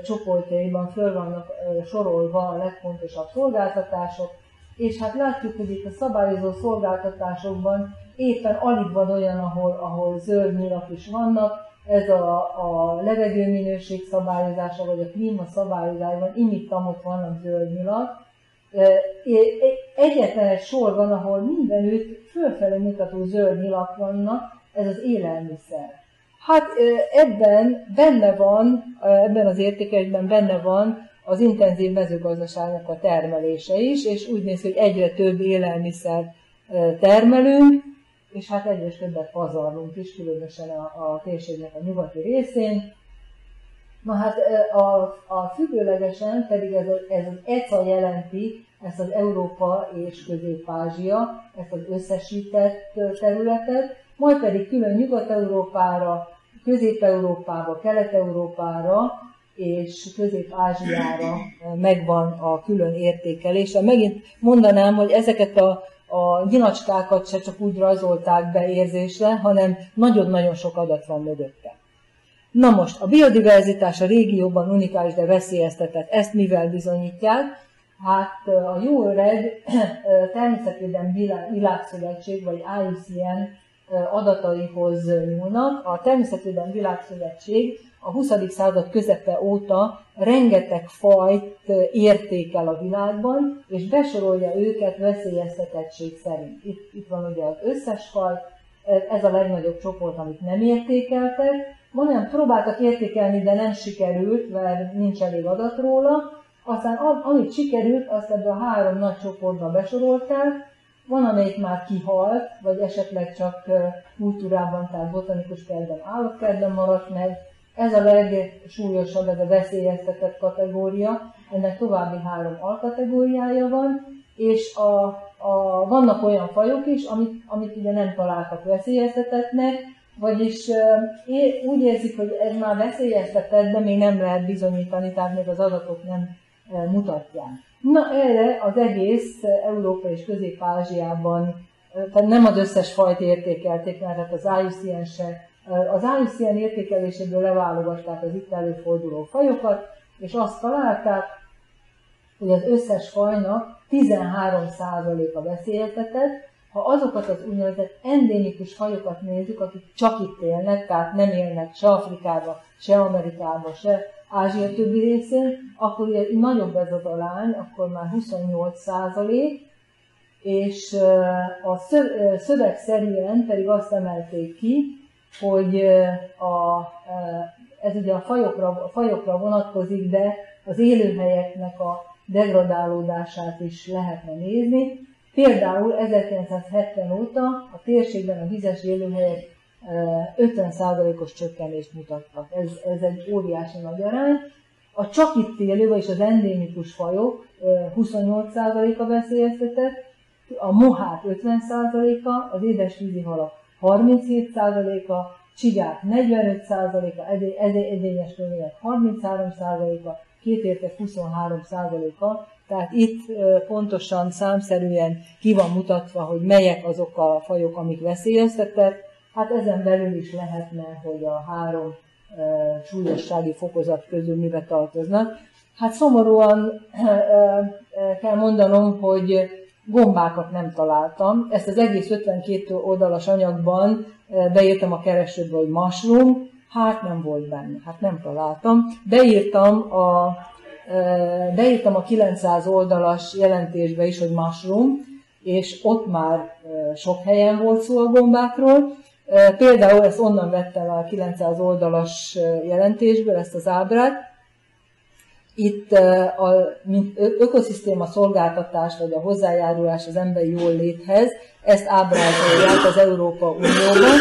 csoportjaiban föl vannak sorolva a legfontosabb szolgáltatások, és hát látjuk, hogy itt a szabályozó szolgáltatásokban éppen alig van olyan, ahol, ahol zöld nyilak is vannak, ez a, a levegőminőség szabályozása, vagy a klíma szabályozásban imittam ott vannak zöld nyilak, Egyetlen egy sor van, ahol mindenütt fölfelé mutató zöld nyilak vannak, ez az élelmiszer. Hát ebben benne van, ebben az értékekben benne van az intenzív mezőgazdaságnak a termelése is, és úgy néz hogy egyre több élelmiszer termelünk, és hát egyre többet pazarlunk is, különösen a, a térségnek a nyugati részén. Na hát a, a függőlegesen pedig ez, a, ez az ECA jelenti ezt az Európa és Közép-Ázsia, ezt az összesített területet, majd pedig külön Nyugat-Európára, Közép-Európába, Kelet-Európára és Közép-Ázsiára megvan a külön értékelése. Megint mondanám, hogy ezeket a, a nyinacskákat se csak úgy rajzolták be érzésre, hanem nagyon-nagyon sok adat van mögötte. Na most, a biodiverzitás a régióban unikális, de veszélyeztetett. Ezt mivel bizonyítják? Hát a jó öreg természetvédelmi világszövetség, vagy IUCN adataihoz nyúlnak. A Természetvédelmi Világszövetség a 20. század közepe óta rengeteg fajt értékel a világban, és besorolja őket veszélyeztetettség szerint. Itt, itt van ugye az összes faj, ez a legnagyobb csoport, amit nem értékeltek. Van olyan, próbáltak értékelni, de nem sikerült, mert nincs elég adat róla. Aztán amit sikerült, azt ebbe a három nagy csoportba besorolták, van, amelyik már kihalt, vagy esetleg csak kultúrában, tehát botanikus kertben, állatkertben maradt meg. Ez a legsúlyosabb, ez a veszélyeztetett kategória. Ennek további három alkategóriája van, és a, a, vannak olyan fajok is, amit, amit ugye nem találtak veszélyeztetetnek, vagyis é, úgy érzik, hogy ez már veszélyeztetett, de még nem lehet bizonyítani, tehát még az adatok nem mutatják. Na erre az egész Európa és Közép-Ázsiában, tehát nem az összes fajt értékelték, mert hát az IUCN se, az IUCN értékeléséből leválogatták az itt előforduló fajokat, és azt találták, hogy az összes fajnak 13%-a veszélyeztetett, ha azokat az úgynevezett endémikus fajokat nézzük, akik csak itt élnek, tehát nem élnek se Afrikában, se Amerikában, se Ázsia többi részén, akkor ugye nagyobb ez az alány, akkor már 28 százalék, és a szöveg szerűen pedig azt emelték ki, hogy a, ez ugye a fajokra, a fajokra vonatkozik, de az élőhelyeknek a degradálódását is lehetne nézni. Például 1970 óta a térségben a vizes élőhelyek 50%-os csökkenést mutattak. Ez, ez egy óriási nagy arány. A csak itt élő, vagyis az endémikus fajok 28%-a veszélyeztetett, a mohák 50%-a, az édesvízi halak 37%-a, csigák 45%-a, edényes növények 33%-a, kétértek 23%-a, tehát itt pontosan számszerűen ki van mutatva, hogy melyek azok a fajok, amik veszélyeztetett, Hát ezen belül is lehetne, hogy a három e, súlyossági fokozat közül mibe tartoznak. Hát szomorúan kell mondanom, hogy gombákat nem találtam. Ezt az egész 52 oldalas anyagban e, beírtam a keresőbe, hogy mushroom, hát nem volt benne, hát nem találtam. Beírtam a, e, beírtam a 900 oldalas jelentésbe is, hogy mushroom, és ott már e, sok helyen volt szó a gombákról, Például ezt onnan vettem a 900 oldalas jelentésből, ezt az ábrát. Itt a, mint ökoszisztéma szolgáltatás, vagy a hozzájárulás az emberi jól léthez, ezt ábrázolják az Európa Unióban.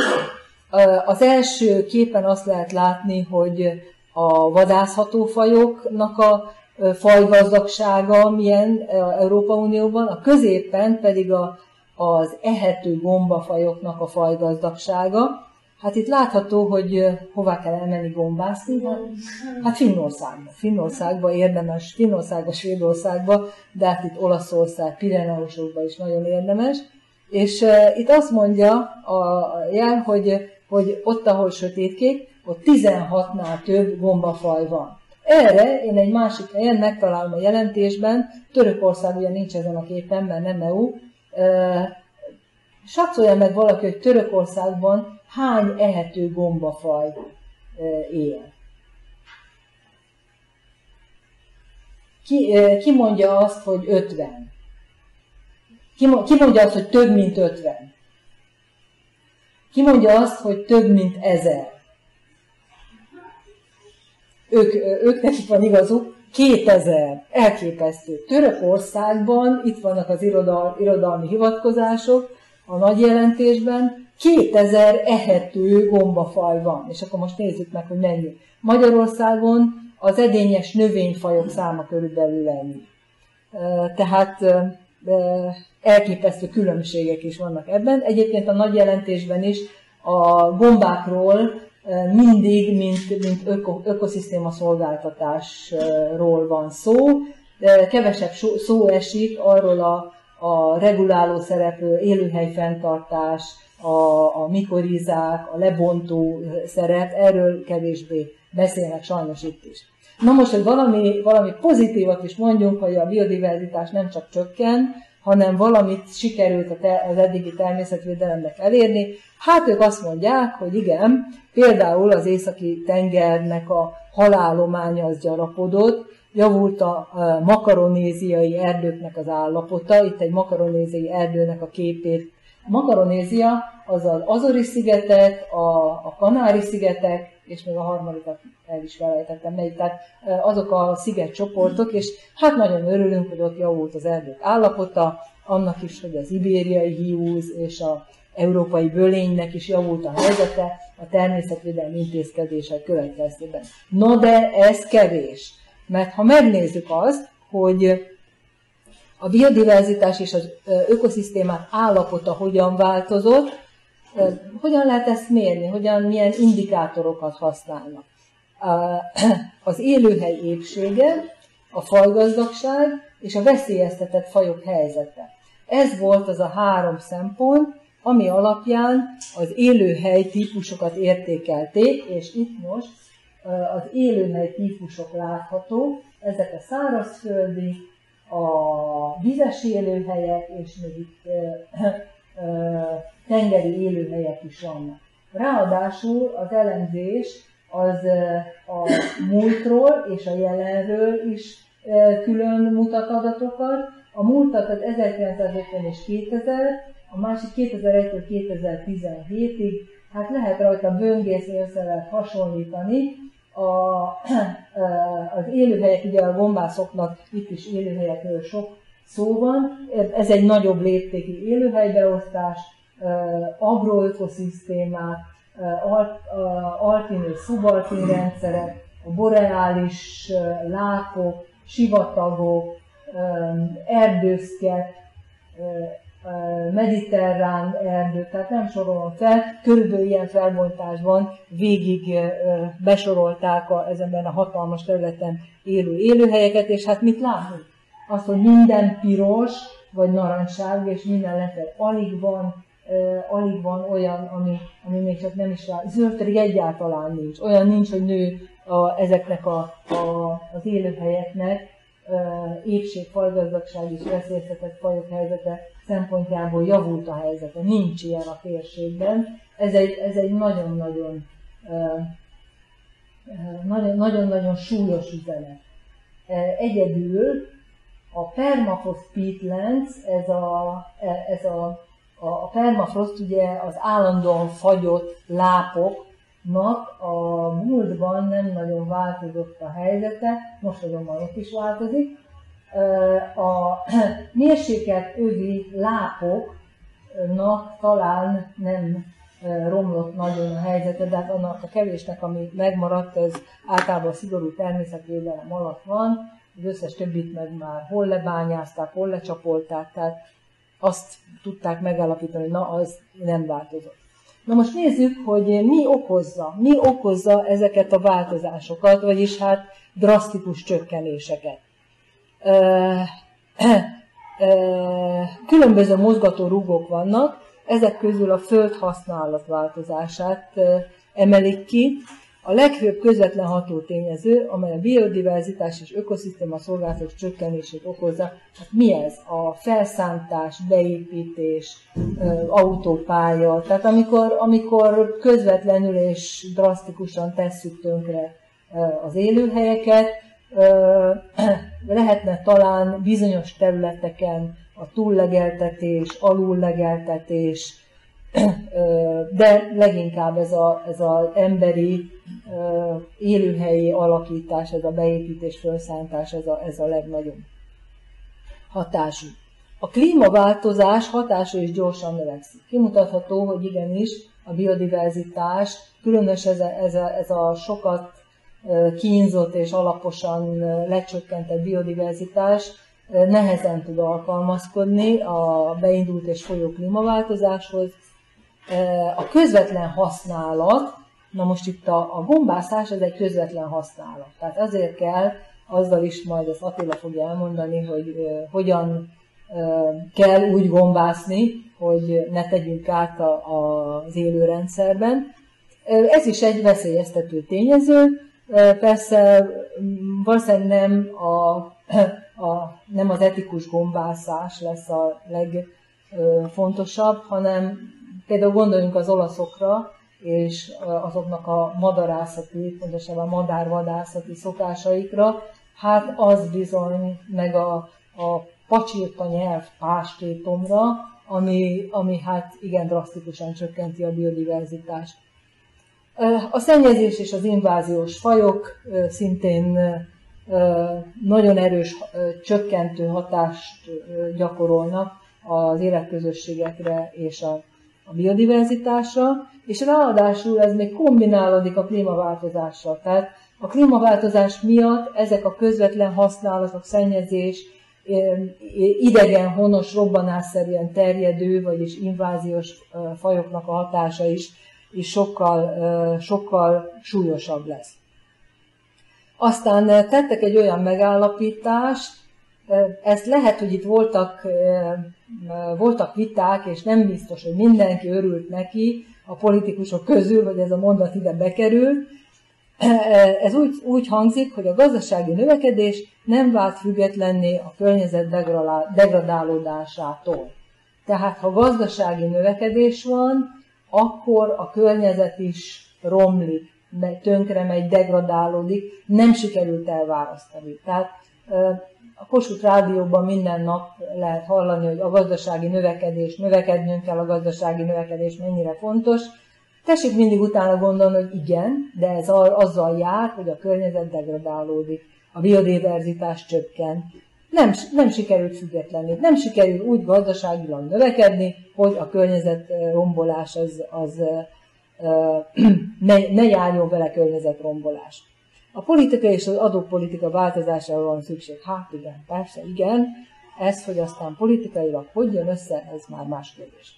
Az első képen azt lehet látni, hogy a vadászható fajoknak a fajgazdagsága milyen Európa Unióban, a középen pedig a az ehető gombafajoknak a fajgazdagsága. Hát itt látható, hogy hová kell elmenni gombászni, hát, hát Finnországba. Finnországba érdemes, Finnországba, Svédországba, de hát itt Olaszország, Pireneusokba is nagyon érdemes. És uh, itt azt mondja a jel, hogy, hogy ott, ahol sötétkék, ott 16-nál több gombafaj van. Erre én egy másik helyen megtalálom a jelentésben, Törökország ugye nincs ezen a képen, mert nem EU, Satszolja meg valaki, hogy Törökországban hány ehető gombafaj él. Ki, ki mondja azt, hogy 50? Ki, mondja azt, hogy több, mint 50? Ki mondja azt, hogy több, mint 1000? Ők, ők nekik van igazuk, 2000, elképesztő. Törökországban, itt vannak az irodal, irodalmi hivatkozások, a nagy jelentésben, 2000 ehető gombafaj van. És akkor most nézzük meg, hogy mennyi. Magyarországon az edényes növényfajok száma körülbelül ennyi. Tehát elképesztő különbségek is vannak ebben. Egyébként a nagy jelentésben is a gombákról mindig, mint, mint öko, ökoszisztéma szolgáltatásról van szó, kevesebb szó esik arról a, a reguláló szereplő, élőhely fenntartás, a, a mikorizák, a lebontó szerep, erről kevésbé beszélnek sajnos itt is. Na most, hogy valami, valami pozitívat is mondjunk, hogy a biodiverzitás nem csak csökken, hanem valamit sikerült az eddigi természetvédelemnek elérni. Hát ők azt mondják, hogy igen, például az északi tengernek a halálománya az gyarapodott, javult a makaronéziai erdőknek az állapota, itt egy makaronéziai erdőnek a képét. Makaronézia az az Azori-szigetek, a, a Kanári-szigetek, és még a harmadikat el is felejtettem melyik, tehát azok a szigetcsoportok, és hát nagyon örülünk, hogy ott javult az erdők állapota, annak is, hogy az ibériai hiúz és a európai bölénynek is javult a helyzete a természetvédelmi intézkedések következtében. No de ez kevés, mert ha megnézzük azt, hogy a biodiverzitás és az ökoszisztémák állapota hogyan változott, hogyan lehet ezt mérni, hogyan, milyen indikátorokat használnak. Az élőhely épsége, a fajgazdagság és a veszélyeztetett fajok helyzete. Ez volt az a három szempont, ami alapján az élőhely típusokat értékelték, és itt most az élőhely típusok látható, ezek a szárazföldi, a vizes élőhelyek, és még itt tengeri élőhelyek is vannak. Ráadásul az elemzés az a múltról és a jelenről is külön mutat adatokat. A múltat az 1950 és 2000, a másik 2001-től 2017-ig, hát lehet rajta böngészni, össze hasonlítani. A, az élőhelyek, ugye a gombászoknak itt is élőhelyekről sok szó van, ez egy nagyobb léptékű élőhelybeosztás, agroökoszisztémák, alpin és szubalpin rendszerek, a boreális lápok, sivatagok, erdőszket, mediterrán erdő, tehát nem sorolom fel, körülbelül ilyen felbontásban végig besorolták a, ezenben a hatalmas területen élő élőhelyeket, és hát mit látunk? Azt, hogy minden piros, vagy narancság, és minden lefed. Alig van alig van olyan, ami, ami még csak nem is rá. Zöld pedig egyáltalán nincs. Olyan nincs, hogy nő a, ezeknek a, a, az élőhelyeknek épség, fajgazdagság és veszélyeztetett fajok helyzete szempontjából javult a helyzete. Nincs ilyen a térségben. Ez egy, ez egy nagyon-nagyon nagyon-nagyon súlyos üzenet. Egyedül a permafrost peatlands, ez a, ez a a permafrost ugye az állandóan fagyott lápoknak a múltban nem nagyon változott a helyzete, most azonban ott is változik. A mérsékelt övi lápoknak talán nem romlott nagyon a helyzete, de hát annak a kevésnek, ami megmaradt, ez általában szigorú természetvédelem alatt van, az összes többit meg már hol lebányázták, hol lecsapolták, tehát azt tudták megállapítani, na, az nem változott. Na most nézzük, hogy mi okozza, mi okozza ezeket a változásokat, vagyis hát drasztikus csökkenéseket. Különböző mozgató rúgók vannak, ezek közül a földhasználat változását emelik ki, a legfőbb közvetlen hatótényező, amely a biodiverzitás és ökoszisztéma szolgáltatás csökkenését okozza, hát mi ez? A felszántás, beépítés, autópálya, tehát amikor, amikor közvetlenül és drasztikusan tesszük tönkre az élőhelyeket, lehetne talán bizonyos területeken a túllegeltetés, alullegeltetés, de leginkább ez az ez a emberi élőhelyi alakítás, ez a beépítés, felszántás, ez a, ez a legnagyobb hatású. A klímaváltozás hatása is gyorsan növekszik. Kimutatható, hogy igenis a biodiverzitás, különös ez a, ez a, ez a sokat kínzott és alaposan lecsökkentett biodiverzitás nehezen tud alkalmazkodni a beindult és folyó klímaváltozáshoz. A közvetlen használat, na most itt a, a gombászás, ez egy közvetlen használat. Tehát azért kell, azzal is majd az Attila fogja elmondani, hogy hogyan kell úgy gombászni, hogy ne tegyünk át a, a, az élőrendszerben. Ez is egy veszélyeztető tényező. Persze valószínűleg nem, a, a, nem az etikus gombászás lesz a legfontosabb, hanem például gondoljunk az olaszokra, és azoknak a madarászati, pontosabban a madárvadászati szokásaikra, hát az bizony, meg a, a pacsirta nyelv pástétomra, ami, ami hát igen drasztikusan csökkenti a biodiverzitást. A szennyezés és az inváziós fajok szintén nagyon erős csökkentő hatást gyakorolnak az életközösségekre és a, a biodiverzitásra, és ráadásul ez még kombinálódik a klímaváltozással. Tehát a klímaváltozás miatt ezek a közvetlen használatok, szennyezés, idegen, honos, robbanásszerűen terjedő, vagyis inváziós fajoknak a hatása is, is sokkal, sokkal súlyosabb lesz. Aztán tettek egy olyan megállapítást, ezt lehet, hogy itt voltak, voltak viták, és nem biztos, hogy mindenki örült neki a politikusok közül, hogy ez a mondat ide bekerült, ez úgy, úgy hangzik, hogy a gazdasági növekedés nem vált függetlenné a környezet degradálódásától. Tehát, ha gazdasági növekedés van, akkor a környezet is romlik, tönkre megy, degradálódik, nem sikerült elválasztani. Tehát a Kossuth Rádióban minden nap lehet hallani, hogy a gazdasági növekedés, növekednünk kell, a gazdasági növekedés mennyire fontos, Tessék mindig utána gondolni, hogy igen, de ez azzal jár, hogy a környezet degradálódik, a biodiverzitás csökken. Nem, nem sikerült függetlenni, nem sikerült úgy gazdaságilag növekedni, hogy a környezet rombolás az, az ne, ne járjon vele környezetrombolás. A politika és az adópolitika változására van szükség. Hát igen, persze, igen. Ez, hogy aztán politikailag hogy jön össze, ez már más kérdés.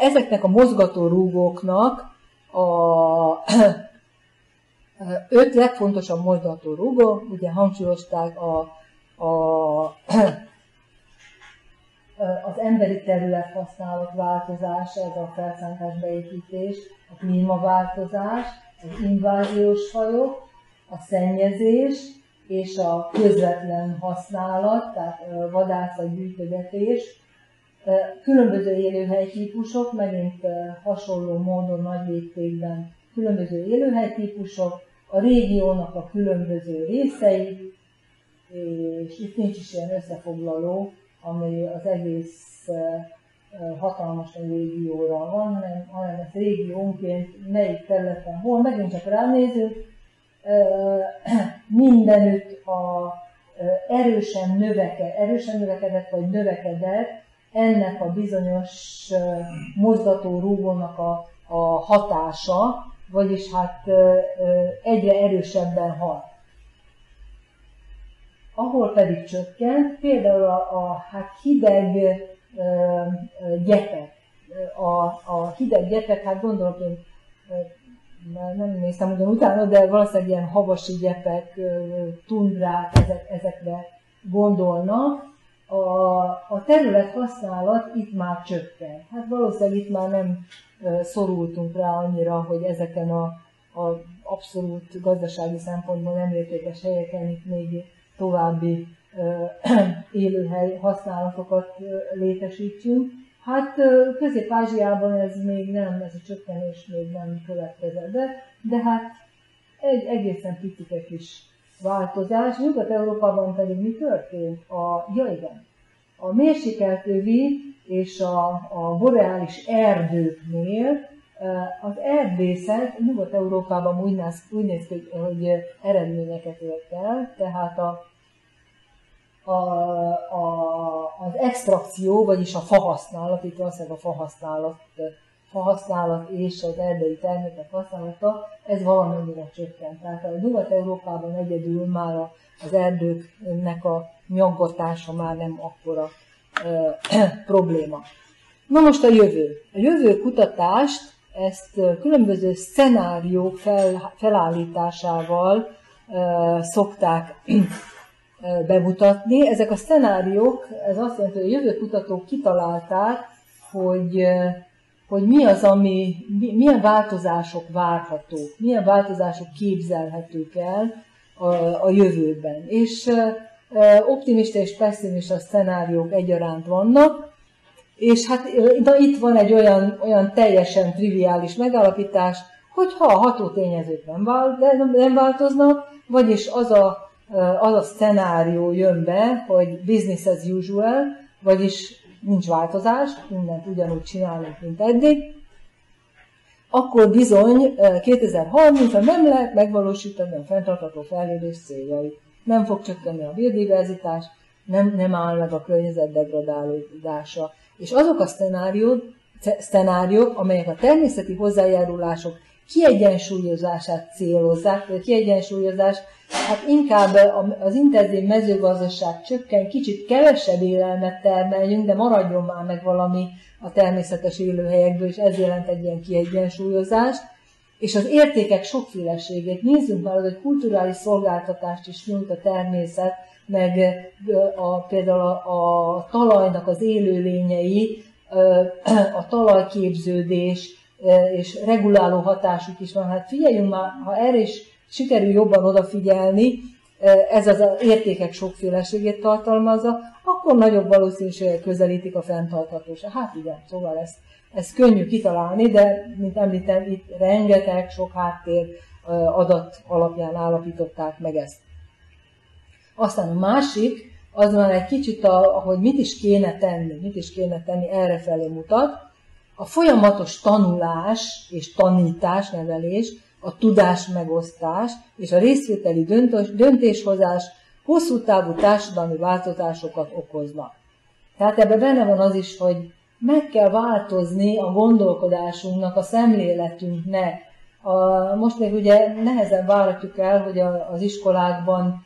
Ezeknek a mozgató rúgóknak a öt legfontosabb mozgató rúgó, ugye hangsúlyozták a, a, az emberi terület használat változása, ez a felszántás beépítés, a klímaváltozás, az inváziós fajok, a szennyezés és a közvetlen használat, tehát vadászat, gyűjtögetés, Különböző élőhelytípusok, megint hasonló módon nagy léptékben különböző élőhelytípusok, a régiónak a különböző részei, és itt nincs is ilyen összefoglaló, ami az egész hatalmas régióra van, hanem, hanem ez régiónként melyik területen hol, megint csak ránézünk, mindenütt a erősen, növeke, erősen növekedett vagy növekedett ennek a bizonyos mozgató rúgónak a, a hatása, vagyis hát egyre erősebben hat. Ahol pedig csökkent, például a, a hát hideg gyepek. A, a hideg gyepek, hát gondolok én, nem néztem ugyan utána, de valószínűleg ilyen havasi gyepek, tundrák, ezek, ezekre gondolnak, a, a terület használat itt már csökken. Hát valószínűleg itt már nem szorultunk rá annyira, hogy ezeken a, a abszolút gazdasági szempontból nem értékes helyeken itt még további élőhely használatokat létesítsünk. Hát Közép-Ázsiában ez még nem, ez a csökkenés még nem következett be, de hát egy egészen picike kis változás, Nyugat-Európában pedig mi történt? A, ja igen, a mérsékeltővi és a, a boreális erdőknél az erdészet Nyugat-Európában úgy néz, úgy néz ki, hogy eredményeket ért el, tehát a, a, a, az extrakció, vagyis a fahasználat, itt valószínűleg a fahasználat, fahasználat és az erdei termékek használata, ez valamennyire csökkent. Tehát a Nyugat-Európában egyedül már az erdőknek a nyaggatása már nem akkora e, probléma. Na most a jövő. A jövő kutatást ezt különböző szenáriók fel, felállításával szokták bemutatni. Ezek a szenáriók, ez azt jelenti, hogy a jövőkutatók kitalálták, hogy, hogy mi az, ami, milyen változások várhatók, milyen változások képzelhetők el a, a jövőben. És optimista és pessimista szenáriók egyaránt vannak, és hát itt van egy olyan, olyan teljesen triviális megállapítás, hogy ha a hatótényezők nem, nem változnak, vagyis az a az a szenárió jön be, hogy business as usual, vagyis nincs változás, mindent ugyanúgy csinálunk, mint eddig, akkor bizony 2030-ra nem lehet megvalósítani a fenntartható fejlődés céljait. Nem fog csökkenni a biodiverzitás, nem, nem áll meg a környezet degradálódása. És azok a szcenáriók, amelyek a természeti hozzájárulások kiegyensúlyozását célozzák, vagy kiegyensúlyozás hát inkább az intenzív mezőgazdaság csökken, kicsit kevesebb élelmet termeljünk, de maradjon már meg valami a természetes élőhelyekből, és ez jelent egy ilyen kiegyensúlyozást. És az értékek sokféleségét nézzünk már, hogy kulturális szolgáltatást is nyújt a természet, meg a, például a, a talajnak az élőlényei, a talajképződés, és reguláló hatásuk is van. Hát figyeljünk már, ha erre is sikerül jobban odafigyelni, ez az értékek sokféleségét tartalmazza, akkor nagyobb valószínűséggel közelítik a fenntarthatóság. Hát igen, szóval ezt, ezt könnyű kitalálni, de mint említem, itt rengeteg sok háttér adat alapján állapították meg ezt. Aztán a másik, az már egy kicsit, a, hogy mit is kéne tenni, mit is kéne tenni, erre felé mutat. A folyamatos tanulás és tanítás, nevelés a tudás megosztás és a részvételi döntéshozás hosszú távú társadalmi változásokat okoznak. Tehát ebben benne van az is, hogy meg kell változni a gondolkodásunknak, a szemléletünknek. A, most még ugye nehezen váratjuk el, hogy a, az iskolákban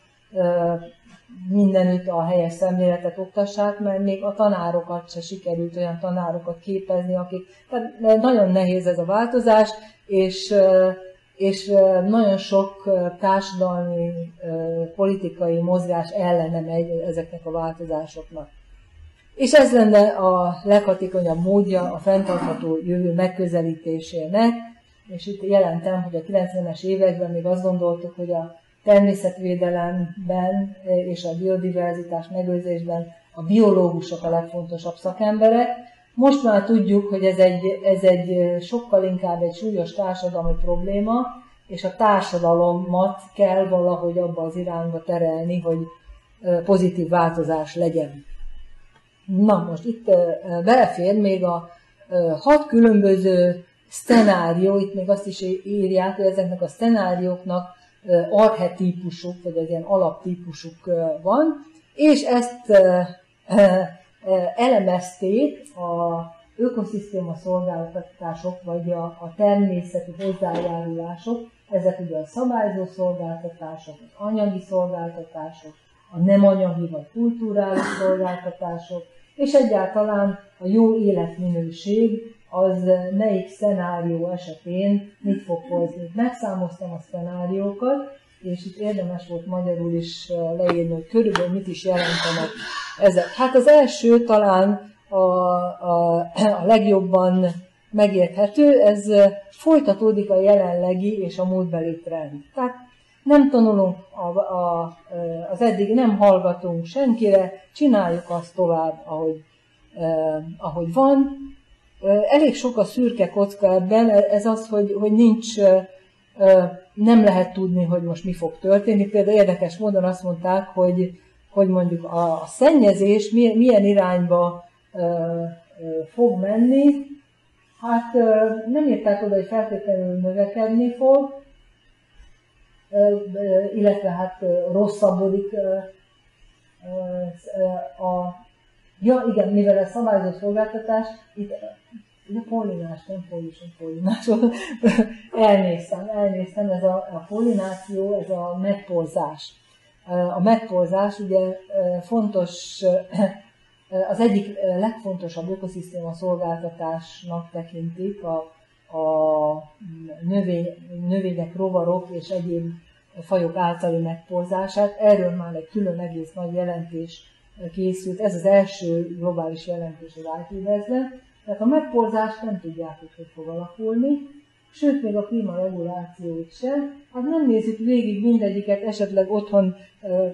mindenütt a helyes szemléletet oktassák, mert még a tanárokat se sikerült olyan tanárokat képezni, akik, tehát nagyon nehéz ez a változás, és és nagyon sok társadalmi, politikai mozgás ellene megy ezeknek a változásoknak. És ez lenne a leghatékonyabb módja a fenntartható jövő megközelítésének, és itt jelentem, hogy a 90-es években még azt gondoltuk, hogy a természetvédelemben és a biodiverzitás megőrzésben a biológusok a legfontosabb szakemberek. Most már tudjuk, hogy ez egy, ez egy sokkal inkább egy súlyos társadalmi probléma, és a társadalomat kell valahogy abba az irányba terelni, hogy pozitív változás legyen. Na, most itt belefér még a hat különböző szcenárió, itt még azt is írják, hogy ezeknek a szcenárióknak archetípusuk, vagy az ilyen alaptípusuk van, és ezt elemezték a ökoszisztéma szolgáltatások, vagy a, a természeti hozzájárulások, ezek ugye a szabályzó szolgáltatások, az anyagi szolgáltatások, a nem anyagi vagy kulturális szolgáltatások, és egyáltalán a jó életminőség az melyik szenárió esetén mit fog hozni. Megszámoztam a szenáriókat, és itt érdemes volt magyarul is leírni, hogy körülbelül mit is jelentenek ezek. Hát az első talán a, a, a legjobban megérthető, ez folytatódik a jelenlegi és a múltbeli trend. Tehát nem tanulunk a, a, az eddig, nem hallgatunk senkire, csináljuk azt tovább, ahogy, eh, ahogy van. Elég sok a szürke kocka ebben, ez az, hogy, hogy nincs nem lehet tudni, hogy most mi fog történni. Például érdekes módon azt mondták, hogy, hogy mondjuk a, szennyezés milyen, milyen irányba fog menni. Hát nem írták oda, hogy feltétlenül növekedni fog, illetve hát rosszabbodik a Ja, igen, mivel ez szabályozott szolgáltatás, itt de pollinás, nem pollis, nem pollinás. elnéztem, elnéztem, ez a, a pollináció, ez a megporzás. A megporzás ugye fontos, az egyik legfontosabb ökoszisztéma szolgáltatásnak tekintik a, a növény, növények, rovarok és egyéb fajok általi megporzását. Erről már egy külön egész nagy jelentés készült. Ez az első globális jelentés az IPBES-ben. Tehát a megporzást nem tudják, hogy hogy fog alakulni, sőt, még a klímaregulációt sem. Hát nem nézzük végig mindegyiket, esetleg otthon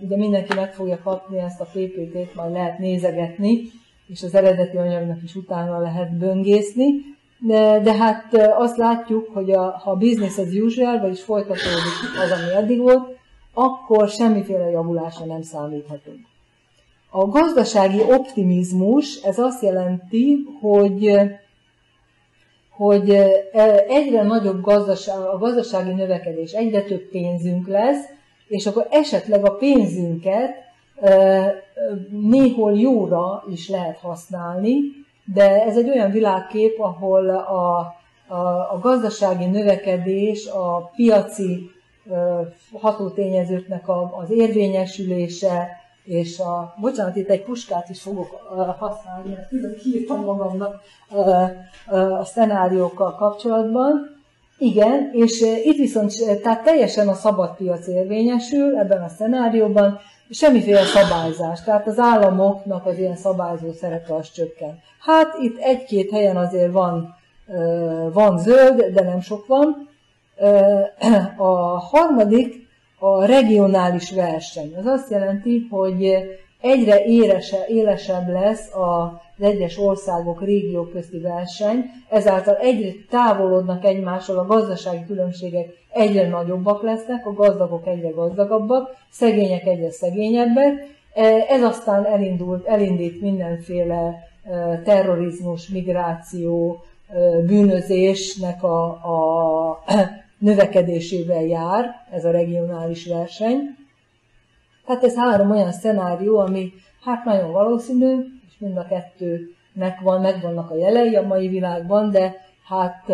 ugye mindenki meg fogja kapni ezt a PPT-t, majd lehet nézegetni, és az eredeti anyagnak is utána lehet böngészni. De, de hát azt látjuk, hogy a, ha a business as usual, vagyis folytatódik az, ami eddig volt, akkor semmiféle javulásra nem számíthatunk. A gazdasági optimizmus, ez azt jelenti, hogy hogy egyre nagyobb gazdaság, a gazdasági növekedés, egyre több pénzünk lesz, és akkor esetleg a pénzünket néhol jóra is lehet használni, de ez egy olyan világkép, ahol a, a, a gazdasági növekedés, a piaci hatótényezőknek az érvényesülése, és a, bocsánat, itt egy puskát is fogok használni, mert külön kiírtam magamnak a szenáriókkal kapcsolatban. Igen, és itt viszont tehát teljesen a szabad piac érvényesül ebben a szenárióban, semmiféle szabályzás, tehát az államoknak az ilyen szabályzó szerepe az csökken. Hát itt egy-két helyen azért van, van zöld, de nem sok van. A harmadik a regionális verseny. Az azt jelenti, hogy egyre érese, élesebb lesz az egyes országok, régiók közti verseny, ezáltal egyre távolodnak egymással, a gazdasági különbségek egyre nagyobbak lesznek, a gazdagok egyre gazdagabbak, szegények egyre szegényebbek. Ez aztán elindult, elindít mindenféle terrorizmus, migráció, bűnözésnek a, a növekedésével jár ez a regionális verseny. Hát ez három olyan szenárió, ami hát nagyon valószínű, és mind a kettőnek van, megvannak a jelei a mai világban, de hát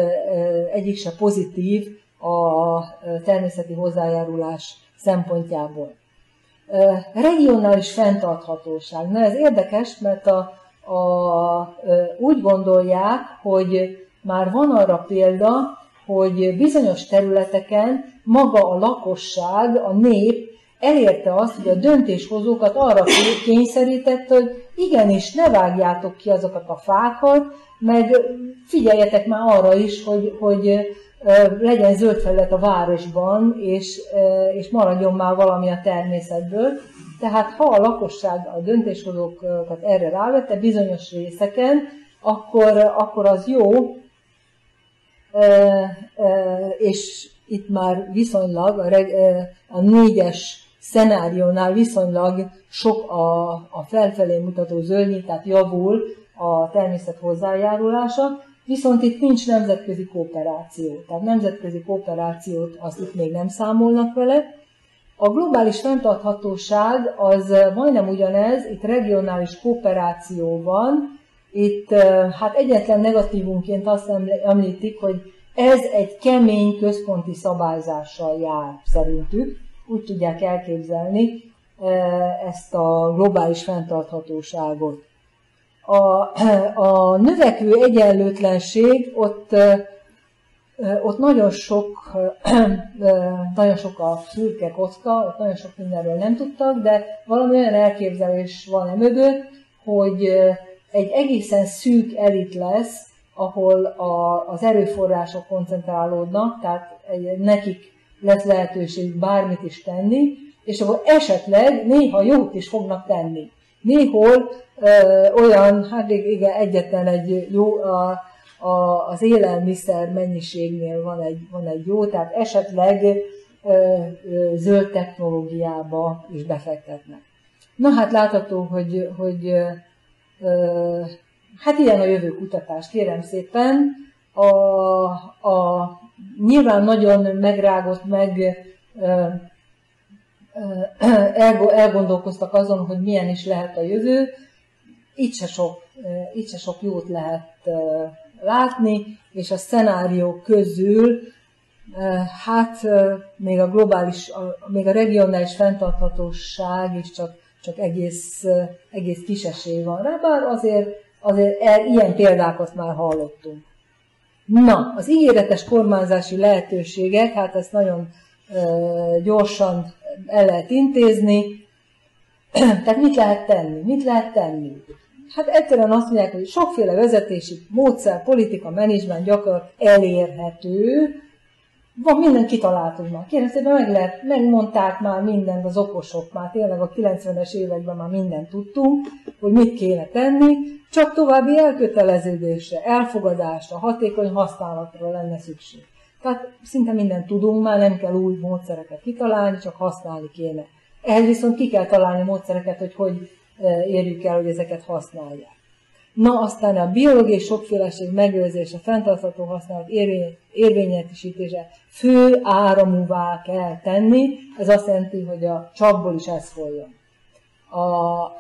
egyik se pozitív a természeti hozzájárulás szempontjából. Regionális fenntarthatóság. Na ez érdekes, mert a, a, úgy gondolják, hogy már van arra példa, hogy bizonyos területeken maga a lakosság, a nép elérte azt, hogy a döntéshozókat arra kényszerített, hogy igenis, ne vágjátok ki azokat a fákat, meg figyeljetek már arra is, hogy, hogy legyen zöld felület a városban, és, és maradjon már valami a természetből. Tehát ha a lakosság a döntéshozókat erre rávette bizonyos részeken, akkor, akkor az jó, és itt már viszonylag a, négyes szenáriónál viszonylag sok a, a felfelé mutató zöldnyi, tehát javul a természet hozzájárulása, viszont itt nincs nemzetközi kooperáció. Tehát nemzetközi kooperációt azt itt még nem számolnak vele. A globális fenntarthatóság az majdnem ugyanez, itt regionális kooperáció van, itt hát egyetlen negatívunként azt említik, hogy ez egy kemény központi szabályzással jár szerintük. Úgy tudják elképzelni ezt a globális fenntarthatóságot. A, a növekvő egyenlőtlenség ott, ott nagyon sok, nagyon sok a szürke kocka, ott nagyon sok mindenről nem tudtak, de valami olyan elképzelés van e hogy egy egészen szűk elit lesz, ahol a, az erőforrások koncentrálódnak, tehát nekik lesz lehetőség bármit is tenni, és akkor esetleg néha jót is fognak tenni. Néhol ö, olyan, hát igen, egyetlen egy jó, a, a, az élelmiszer mennyiségnél van egy, van egy jó, tehát esetleg zöld technológiába is befektetnek. Na hát látható, hogy, hogy hát ilyen a jövő kutatás, kérem szépen. A, a nyilván nagyon megrágott, meg elgondolkoztak azon, hogy milyen is lehet a jövő. Itt se sok, itt se sok jót lehet látni, és a szenárió közül hát még a globális, még a regionális fenntarthatóság is csak, csak egész, egész kis esély van rá, bár azért, azért el, ilyen példákat már hallottunk. Na, az ígéretes kormányzási lehetőségek, hát ezt nagyon gyorsan el lehet intézni. Tehát mit lehet tenni? Mit lehet tenni? Hát egyszerűen azt mondják, hogy sokféle vezetési módszer, politika, menedzsment gyakor elérhető, van minden kitaláltuk már. Kérem szépen meg lehet, megmondták már mindent az okosok, már tényleg a 90-es években már mindent tudtunk, hogy mit kéne tenni, csak további elköteleződésre, elfogadásra, hatékony használatra lenne szükség. Tehát szinte mindent tudunk, már nem kell új módszereket kitalálni, csak használni kéne. Ehhez viszont ki kell találni módszereket, hogy hogy e, érjük el, hogy ezeket használják. Na aztán a biológiai sokféleség megőrzése, fenntartható használat érvény, érvényesítése fő áramúvá kell tenni, ez azt jelenti, hogy a csapból is ez folyjon. A,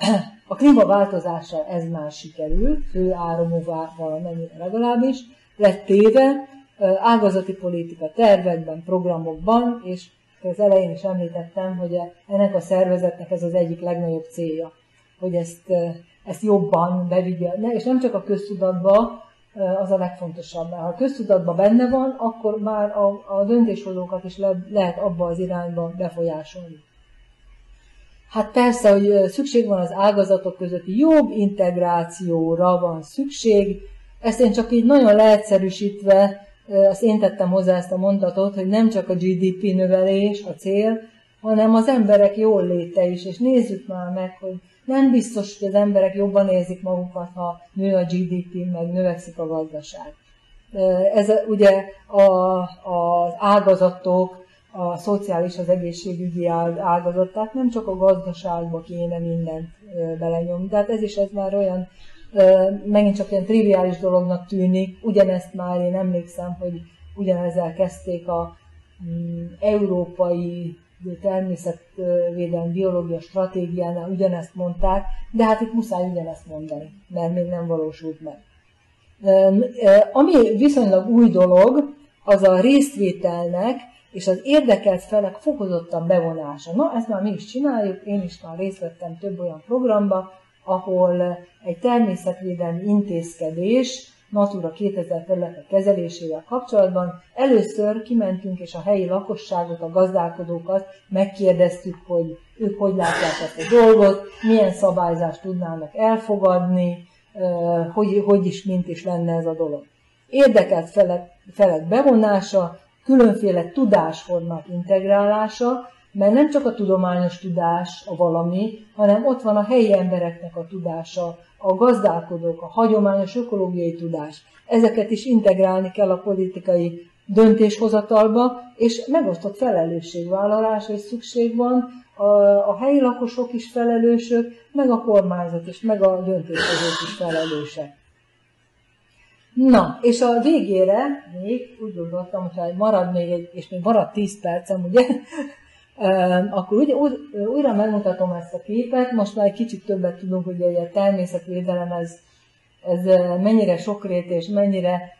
a klímaváltozással ez már sikerült, fő áramúvá valamennyire legalábbis, lett téve, ágazati politika tervekben, programokban, és az elején is említettem, hogy ennek a szervezetnek ez az egyik legnagyobb célja, hogy ezt, ezt jobban bevigye, és nem csak a köztudatba, az a legfontosabb, mert ha a köztudatban benne van, akkor már a, a döntéshozókat is le, lehet abba az irányba befolyásolni. Hát persze, hogy szükség van az ágazatok közötti jobb integrációra van szükség, ezt én csak így nagyon leegyszerűsítve azt én tettem hozzá ezt a mondatot, hogy nem csak a GDP növelés a cél, hanem az emberek jól léte is, és nézzük már meg, hogy nem biztos, hogy az emberek jobban érzik magukat, ha nő a GDP, meg növekszik a gazdaság. Ez ugye a, az ágazatok, a szociális, az egészségügyi ágazat, tehát nem csak a gazdaságba kéne mindent belenyomni. Tehát ez is ez már olyan megint csak ilyen triviális dolognak tűnik, ugyanezt már én emlékszem, hogy ugyanezzel kezdték a mm, európai természetvédelmi biológia stratégiánál ugyanezt mondták, de hát itt muszáj ugyanezt mondani, mert még nem valósult meg. Ami viszonylag új dolog, az a résztvételnek és az érdekelt felek fokozottan bevonása. Na, ezt már mi is csináljuk, én is már részt vettem több olyan programba, ahol egy természetvédelmi intézkedés Natura 2000 területek kezelésével kapcsolatban először kimentünk és a helyi lakosságot, a gazdálkodókat megkérdeztük, hogy ők hogy látják ezt a dolgot, milyen szabályzást tudnának elfogadni, hogy, hogy is, mint is lenne ez a dolog. Érdekelt felek, felek bevonása, különféle tudásformák integrálása, mert nem csak a tudományos tudás a valami, hanem ott van a helyi embereknek a tudása, a gazdálkodók, a hagyományos ökológiai tudás. Ezeket is integrálni kell a politikai döntéshozatalba, és megosztott felelősségvállalásra is szükség van, a, a helyi lakosok is felelősök, meg a kormányzat is, meg a döntéshozók is felelősek. Na, és a végére még úgy gondoltam, hogy marad még egy, és még marad 10 percem, ugye, akkor ugye, újra megmutatom ezt a képet, most már egy kicsit többet tudunk, hogy a természetvédelem ez, ez mennyire sokrét és mennyire,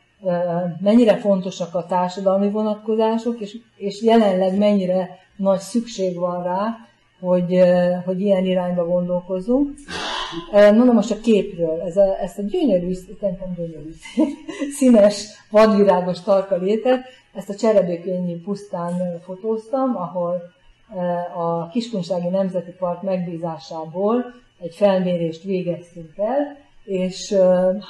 mennyire fontosak a társadalmi vonatkozások, és, és jelenleg mennyire nagy szükség van rá, hogy, hogy ilyen irányba gondolkozunk. Na most a képről, ez a, ezt a gyönyörű, nem gyönyörű, színes, vadvirágos tarkalétet, ezt a Cserebékényi pusztán fotóztam, ahol a Kiskunsági Nemzeti Park megbízásából egy felmérést végeztünk el, és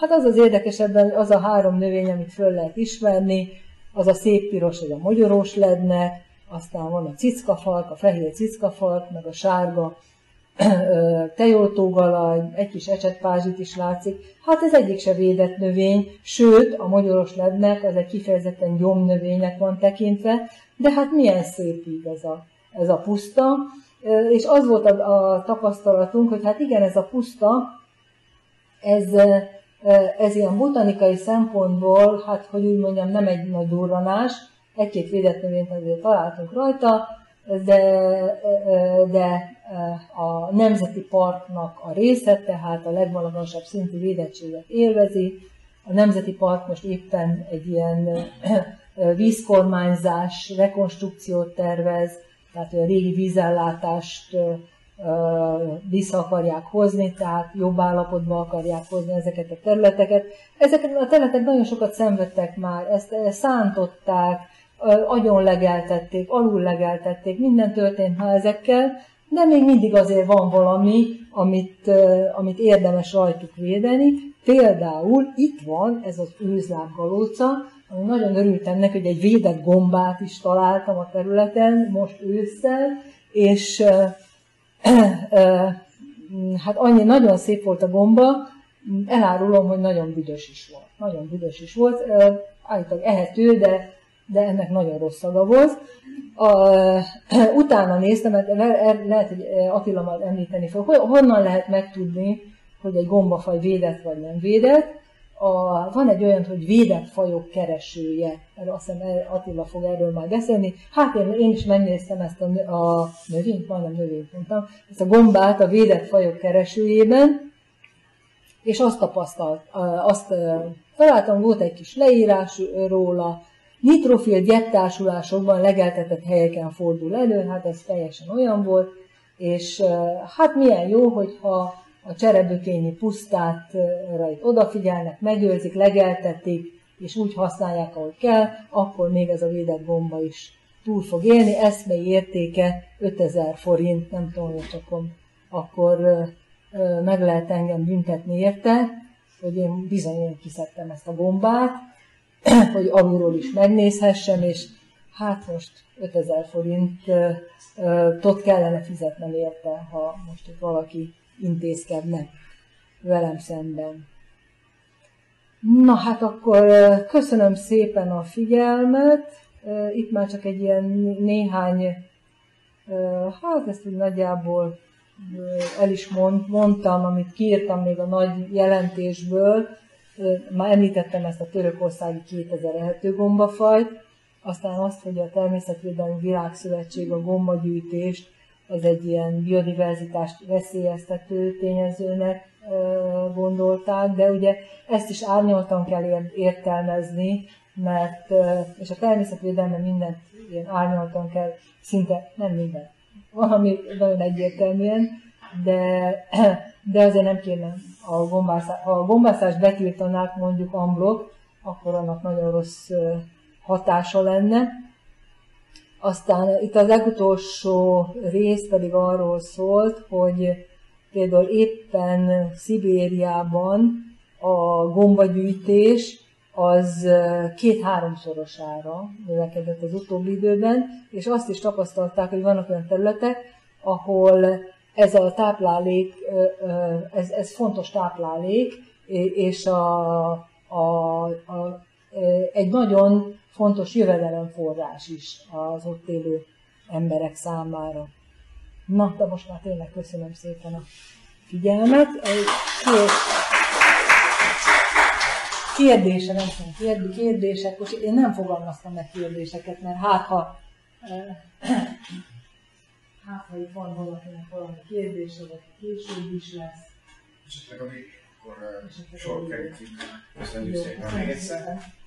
hát az az érdekesebben az a három növény, amit föl lehet ismerni, az a szép piros, vagy a mogyorós ledne, aztán van a cickafalk, a fehér cickafalk, meg a sárga tejoltógalaj, egy kis ecsetpázsit is látszik. Hát ez egyik se védett növény, sőt, a magyaros lednek az egy kifejezetten gyomnövénynek van tekintve, de hát milyen szép így ez a, ez a puszta. És az volt a, a tapasztalatunk, hogy hát igen, ez a puszta, ez, ez ilyen botanikai szempontból, hát hogy úgy mondjam, nem egy nagy durranás, egy-két védett növényt azért találtunk rajta, de, de a Nemzeti Parknak a része, tehát a legmagasabb szintű védettséget élvezi. A Nemzeti Park most éppen egy ilyen vízkormányzás, rekonstrukciót tervez, tehát a régi vízellátást vissza akarják hozni, tehát jobb állapotba akarják hozni ezeket a területeket. Ezek a területek nagyon sokat szenvedtek már, ezt szántották, alul legeltették, minden történt már ezekkel, de még mindig azért van valami, amit, amit érdemes rajtuk védeni. Például itt van ez az őzlábgalóca, ami nagyon örültem neki, hogy egy védett gombát is találtam a területen most ősszel, és hát annyi nagyon szép volt a gomba, elárulom, hogy nagyon büdös is volt. Nagyon büdös is volt, állítólag ehető, de de ennek nagyon rossz szaga volt. A, utána néztem, mert er, lehet, hogy Attila majd említeni fog, hogy honnan lehet megtudni, hogy egy gombafaj védett vagy nem védett. A, van egy olyan, hogy védett fajok keresője, erről azt hiszem Attila fog erről majd beszélni. Hát én, én is megnéztem ezt a, a növényt, majdnem növényt mondtam, ezt a gombát a védett fajok keresőjében, és azt tapasztalt, azt találtam, volt egy kis leírás róla, Nitrofil gyeptársulásokban legeltetett helyeken fordul elő, hát ez teljesen olyan volt, és hát milyen jó, hogyha a cserebökényi pusztát itt odafigyelnek, megőrzik, legeltetik, és úgy használják, ahogy kell, akkor még ez a védett gomba is túl fog élni. Eszmei értéke 5000 forint, nem tudom, hogy csak akkor meg lehet engem büntetni érte, hogy én bizony kiszedtem ezt a gombát, hogy alulról is megnézhessem, és hát most 5000 forintot kellene fizetnem érte, ha most itt valaki intézkedne velem szemben. Na hát akkor köszönöm szépen a figyelmet. Itt már csak egy ilyen néhány, hát ezt úgy nagyjából el is mond, mondtam, amit kiírtam még a nagy jelentésből, már említettem ezt a törökországi 2000 ehető gombafajt, aztán azt, hogy a Természetvédelmi Világszövetség a gombagyűjtést az egy ilyen biodiverzitást veszélyeztető tényezőnek gondolták, de ugye ezt is árnyaltan kell értelmezni, mert, és a természetvédelme mindent ilyen árnyaltan kell, szinte nem minden, valami nagyon egyértelműen, de, de azért nem kéne a gombászás, ha a gombászást betiltanák mondjuk amblok, akkor annak nagyon rossz hatása lenne. Aztán itt az legutolsó rész pedig arról szólt, hogy például éppen Szibériában a gombagyűjtés az két-háromszorosára növekedett az utóbbi időben, és azt is tapasztalták, hogy vannak olyan területek, ahol ez a táplálék, ez, ez fontos táplálék, és a, a, a, egy nagyon fontos jövedelemforrás is az ott élő emberek számára. Na, de most már tényleg köszönöm szépen a figyelmet. Kérdése, nem tudom, kérdések, most én nem fogalmaztam meg kérdéseket, mert hát ha hát ha itt van valakinek valami kérdése, vagy később is lesz. Esetleg a végén, akkor sor kerítünk. Köszönjük szépen még egyszer.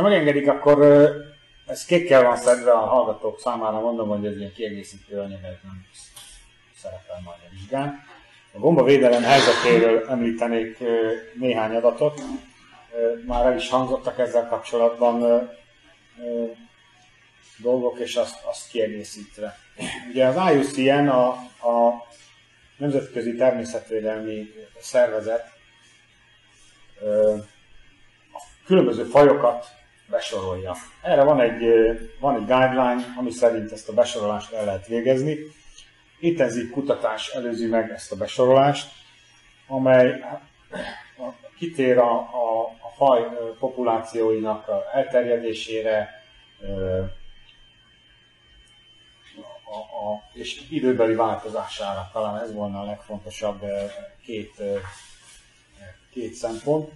Ha megengedik, akkor ez kékkel van szedve a hallgatók számára, mondom, hogy ez ilyen kiegészítő anyag, ez nem szerepel majd a vizsgán. A gombavédelem helyzetéről említenék néhány adatot. Már el is hangzottak ezzel kapcsolatban dolgok, és azt, azt kiegészítve. Ugye az IUCN, a, a Nemzetközi Természetvédelmi Szervezet különböző fajokat besorolja. Erre van egy, van egy guideline, ami szerint ezt a besorolást el lehet végezni. Intenzív kutatás előzi meg ezt a besorolást, amely kitér a, a, a faj populációinak elterjedésére, a, a, és időbeli változására. Talán ez volna a legfontosabb két, két szempont.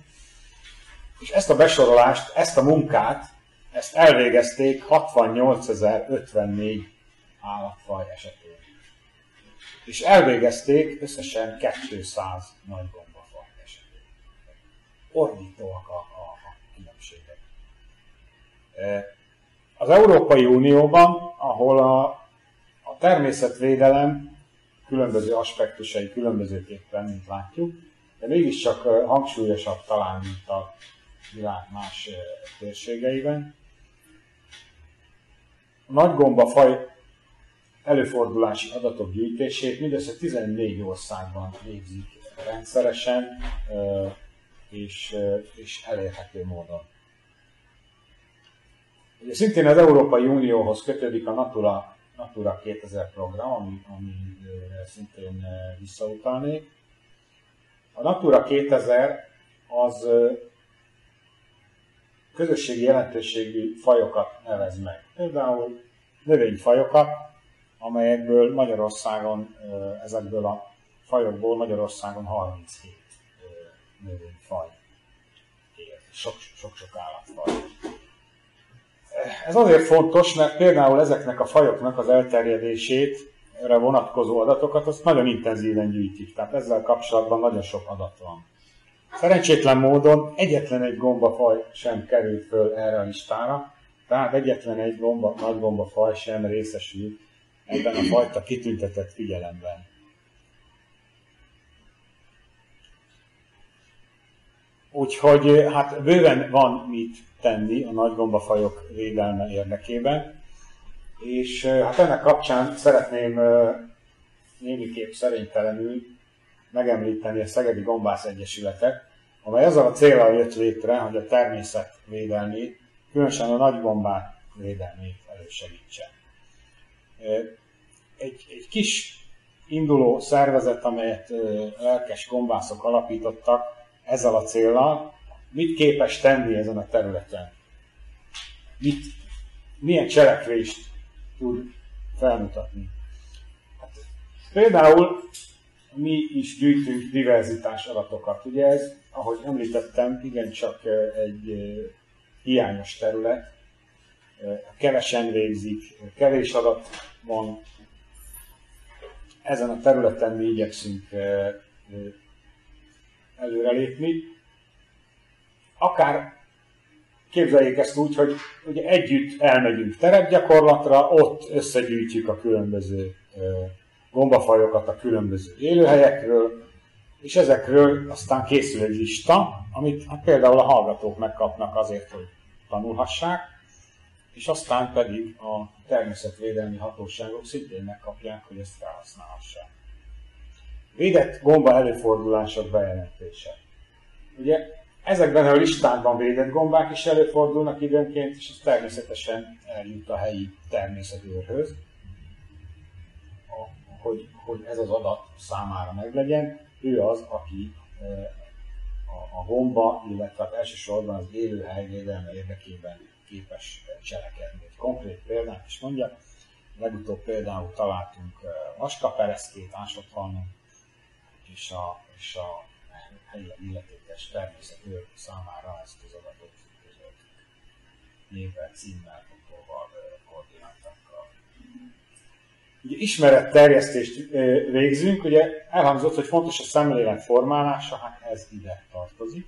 És ezt a besorolást, ezt a munkát, ezt elvégezték 68.054 állatfaj esetén. És elvégezték összesen 200 nagy gombafaj esetén. Ordítóak a, a, a különbségek. Az Európai Unióban, ahol a, a természetvédelem különböző aspektusai különbözőképpen, mint látjuk, de mégiscsak hangsúlyosabb talán, mint a világ más térségeiben. A nagygomba faj előfordulási adatok gyűjtését mindössze 14 országban végzik rendszeresen és, és elérhető módon. Ugye szintén az Európai Unióhoz kötődik a Natura, Natura 2000 program, ami, amire szintén visszautalnék. A Natura 2000 az közösségi jelentőségű fajokat nevez meg. Például növényfajokat, amelyekből Magyarországon, ezekből a fajokból Magyarországon 37 növényfaj él, sok-sok állatfaj. Ez azért fontos, mert például ezeknek a fajoknak az elterjedését, vonatkozó adatokat, azt nagyon intenzíven gyűjtik. Tehát ezzel kapcsolatban nagyon sok adat van. Szerencsétlen módon egyetlen egy gombafaj sem került föl erre a listára, tehát egyetlen egy gomba, nagy gombafaj sem részesül ebben a fajta kitüntetett figyelemben. Úgyhogy hát bőven van mit tenni a nagy gombafajok védelme érdekében, és hát ennek kapcsán szeretném némiképp szerénytelenül megemlíteni a Szegedi Gombász Egyesületet, amely azzal a célral jött létre, hogy a természet védelmét, különösen a nagybombák védelmét elősegítse. Egy, egy kis induló szervezet, amelyet lelkes gombászok alapítottak ezzel a célral, mit képes tenni ezen a területen? Mit, milyen cselekvést tud felmutatni? Hát, például mi is gyűjtünk diverzitás adatokat. Ugye ez, ahogy említettem, igencsak egy hiányos terület, kevesen végzik, kevés adat van. Ezen a területen mi igyekszünk előrelépni. Akár képzeljék ezt úgy, hogy ugye együtt elmegyünk terepgyakorlatra, ott összegyűjtjük a különböző gombafajokat a különböző élőhelyekről, és ezekről aztán készül egy lista, amit hát például a hallgatók megkapnak azért, hogy tanulhassák, és aztán pedig a természetvédelmi hatóságok szintén megkapják, hogy ezt felhasználhassák. Védett gomba előfordulások bejelentése. Ugye ezekben a listákban védett gombák is előfordulnak időnként, és ez természetesen eljut a helyi természetőrhöz, hogy, hogy ez az adat számára meglegyen. Ő az, aki a, a gomba, illetve hát elsősorban az élőhely védelme érdekében képes cselekedni. Egy konkrét példát is mondja, legutóbb például találtunk vaskapereszkét ásathalnon, és a, és a helyi illetékes természetőr számára ezt az adatot közöltük. Névvel, címmel, Ugye ismeretterjesztést végzünk, ugye elhangzott, hogy fontos a szemlélet formálása, hát ez ide tartozik.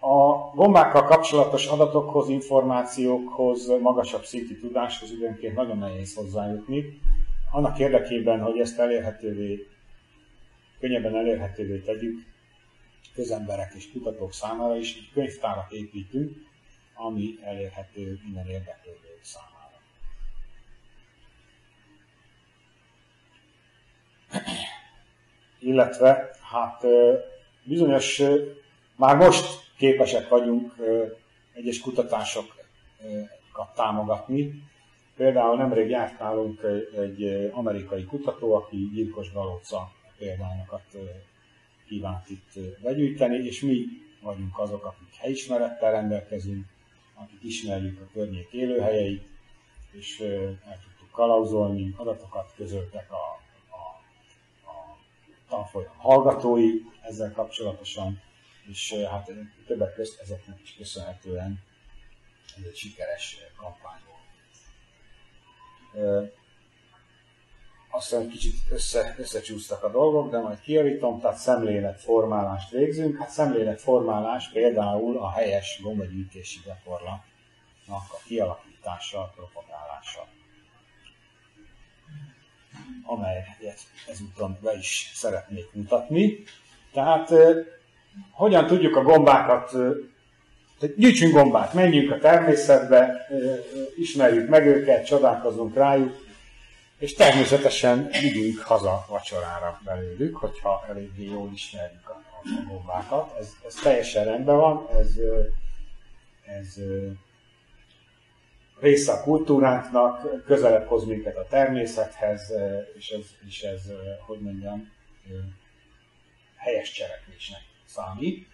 A gombákkal kapcsolatos adatokhoz, információkhoz, magasabb szintű tudáshoz időnként nagyon nehéz hozzájutni. Annak érdekében, hogy ezt elérhetővé, könnyebben elérhetővé tegyük közemberek és kutatók számára is, így könyvtárat építünk, ami elérhető minden érdeklődő számára. Illetve, hát bizonyos, már most képesek vagyunk egyes kutatásokat támogatni. Például nemrég járt nálunk egy amerikai kutató, aki gyilkos galóca példányokat kívánt itt begyűjteni, és mi vagyunk azok, akik helyismerettel rendelkezünk, akik ismerjük a környék élőhelyeit, és el tudtuk kalauzolni, adatokat közöltek a, tanfolyam hallgatói ezzel kapcsolatosan, és hát többek között ezeknek is köszönhetően ez egy sikeres kampány volt. Azt hiszem, kicsit össze, összecsúsztak a dolgok, de majd kijavítom, tehát szemléletformálást végzünk. Hát szemléletformálás például a helyes gombagyűjtési gyakorlatnak a kialakítása, propagálása amelyet ezúton be is szeretnék mutatni. Tehát hogyan tudjuk a gombákat, tehát gyűjtsünk gombát, menjünk a természetbe, ismerjük meg őket, csodálkozunk rájuk, és természetesen vigyünk haza vacsorára belőlük, hogyha eléggé jól ismerjük a, a gombákat. Ez, ez teljesen rendben van, ez, ez része a kultúránknak, közelebb hoz minket a természethez, és ez, és ez hogy mondjam, helyes cselekvésnek számít.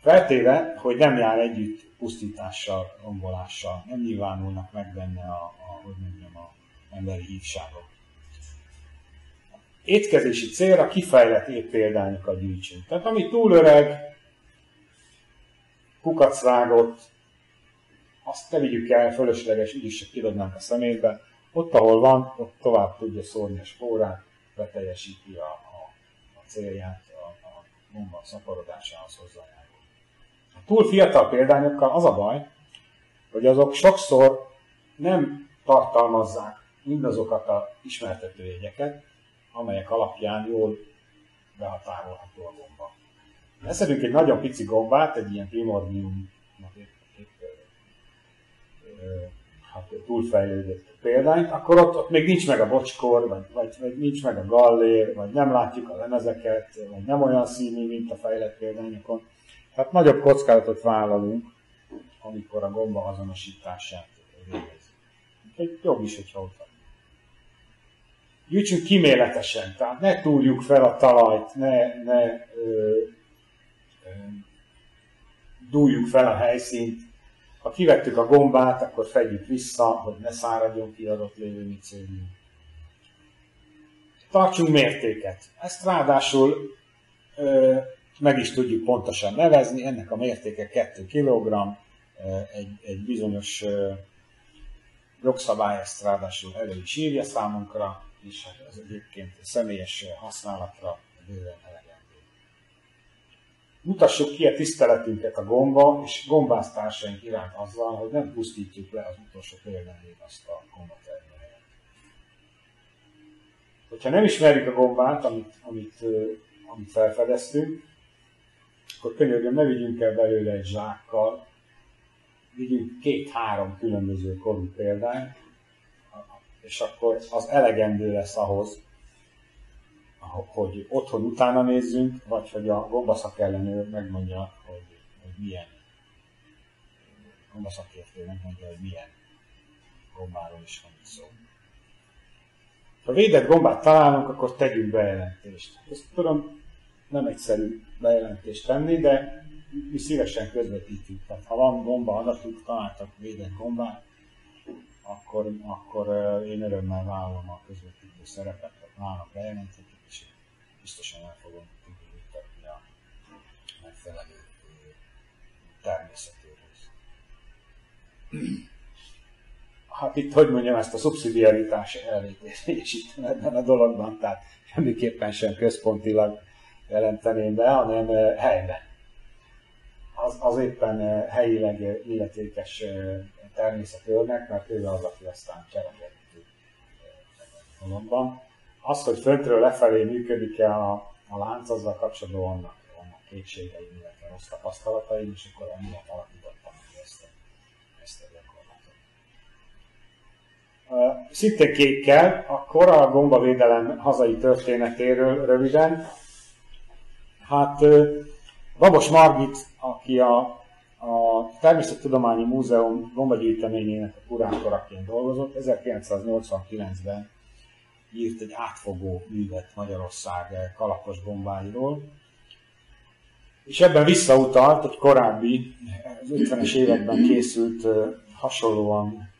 Feltéve, hogy nem jár együtt pusztítással, rombolással, nem nyilvánulnak meg benne a, a hogy mondjam, a emberi hívságok. Étkezési célra kifejlett étpéldányokat gyűjtsünk. Tehát ami túl öreg, kukacvágott, azt ne vigyük el, fölösleges, így is kidobnánk a szemétbe. Ott, ahol van, ott tovább tudja szórni a spórát, beteljesíti a, a, a célját, gomba szaporodásához hozzájárul. A túl fiatal példányokkal az a baj, hogy azok sokszor nem tartalmazzák mindazokat a ismertető jegyeket, amelyek alapján jól behatárolható a gomba. Leszedünk egy nagyon pici gombát, egy ilyen primordium hát túlfejlődött példányt, akkor ott, ott még nincs meg a bocskor, vagy, vagy, vagy nincs meg a gallér, vagy nem látjuk a lemezeket, vagy nem olyan színű, mint a fejlett példányokon. Tehát nagyobb kockázatot vállalunk, amikor a gomba azonosítását végezzük. Úgyhogy jobb is, hogyha ott van. Gyűjtsünk kiméletesen, tehát ne túrjuk fel a talajt, ne, ne ö, ö, dúljuk fel a helyszínt, ha kivettük a gombát, akkor fedjük vissza, hogy ne száradjon ki adott lévő micélium. Tartsunk mértéket. Ezt ráadásul ö, meg is tudjuk pontosan nevezni. Ennek a mértéke 2 kg, egy, egy bizonyos ö, jogszabály ezt ráadásul elő is írja számunkra, és hát ez egyébként személyes használatra bőven Mutassuk ki a tiszteletünket a gomba és gombásztársaink iránt azzal, hogy nem pusztítjuk le az utolsó példányt azt a gombatermelőt. Hogyha nem ismerjük a gombát, amit, amit, amit felfedeztünk, akkor könyörgöm, ne vigyünk el belőle egy zsákkal, vigyünk két-három különböző korú példányt, és akkor az elegendő lesz ahhoz, hogy otthon utána nézzünk, vagy hogy a gombaszakellenőr megmondja, hogy, hogy milyen gombaszakértő megmondja, hogy milyen gombáról is van szó. Ha védett gombát találunk, akkor tegyünk bejelentést. Ezt tudom, nem egyszerű bejelentést tenni, de mi szívesen közvetítjük. Tehát ha van gomba adatuk, találtak védett gombát, akkor, akkor én örömmel vállalom a közvetítő szerepet, tehát nálunk bejelenthető biztosan el fogom tudni jutatni a megfelelő természetéhez. Hát itt, hogy mondjam, ezt a szubszidiaritás elvét érvényesítem ebben a dologban, tehát semmiképpen sem központilag jelenteném be, hanem helyben. Az, az éppen helyileg illetékes természetőrnek, mert ő az, aki aztán cselekedhető dologban az, hogy föntről lefelé működik-e a, a lánc, azzal kapcsolatban vannak, vannak kétségeim, illetve rossz tapasztalataim, és akkor emiatt alakítottam meg ezt, ezt a gyakorlatot. Szinte kékkel, a kora gombavédelem hazai történetéről röviden. Hát Babos Margit, aki a, a Természettudományi Múzeum gombagyűjteményének a kuránkoraként dolgozott, 1989-ben írt egy átfogó művet Magyarország kalapos gombáiról, és ebben visszautalt egy korábbi, az 50-es években készült hasonlóan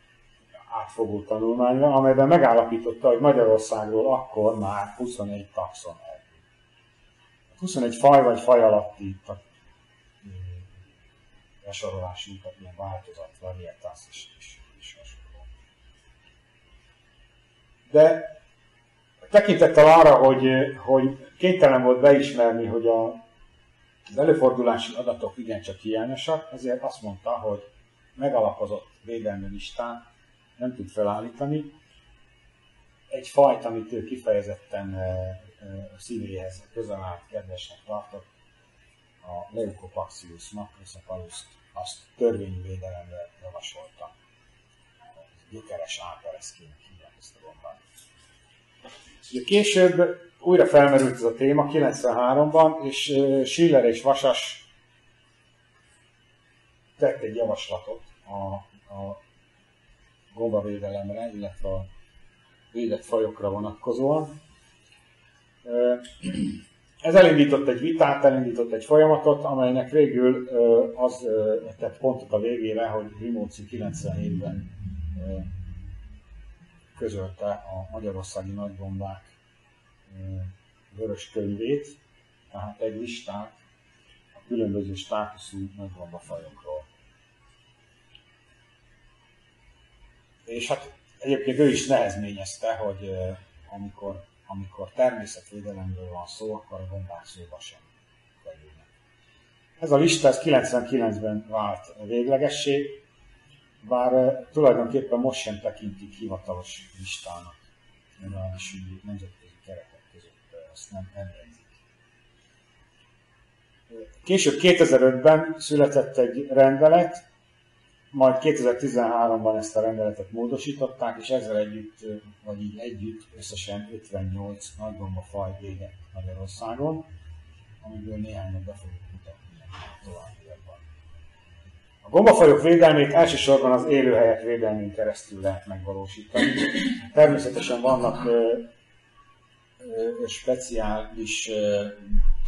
átfogó tanulmányra, amelyben megállapította, hogy Magyarországról akkor már 21 taxon eltűnt. 21 faj vagy faj alatti besorolási utat, ilyen változat, varietas és, és, és hasonló. De tekintettel arra, hogy, hogy kénytelen volt beismerni, hogy a, az előfordulási adatok igencsak hiányosak, ezért azt mondta, hogy megalapozott védelmi listán nem tud felállítani. Egy fajt, amit ő kifejezetten a szívéhez közel állt, kedvesnek tartott, a Leucopaxius macrocephalus azt törvényi védelemre javasolta. Gyökeres ápereszkének hívják ezt a gombát. Ugye később újra felmerült ez a téma 93-ban, és Schiller és Vasas tett egy javaslatot a, a gombavédelemre, illetve a védett fajokra vonatkozóan. Ez elindított egy vitát, elindított egy folyamatot, amelynek végül az tett pontot a végére, hogy Rimóci 97-ben közölte a magyarországi nagybombák vörös könyvét, tehát egy listát a különböző státuszú nagybombafajokról. És hát egyébként ő is nehezményezte, hogy amikor, amikor természetvédelemről van szó, akkor a bombák szóba sem kerülnek. Ez a lista ez 99-ben vált véglegessé, bár tulajdonképpen most sem tekintik hivatalos listának, legalábbis nemzetközi keretek között ezt nem, nem jegyzik. Később 2005-ben született egy rendelet, majd 2013-ban ezt a rendeletet módosították, és ezzel együtt, vagy így együtt összesen 58 nagygomba faj védett Magyarországon, amiből néhányat be fogjuk mutatni a továbbiakban. Gombafajok védelmét elsősorban az élőhelyek védelmén keresztül lehet megvalósítani. Természetesen vannak ö, ö, speciális ö,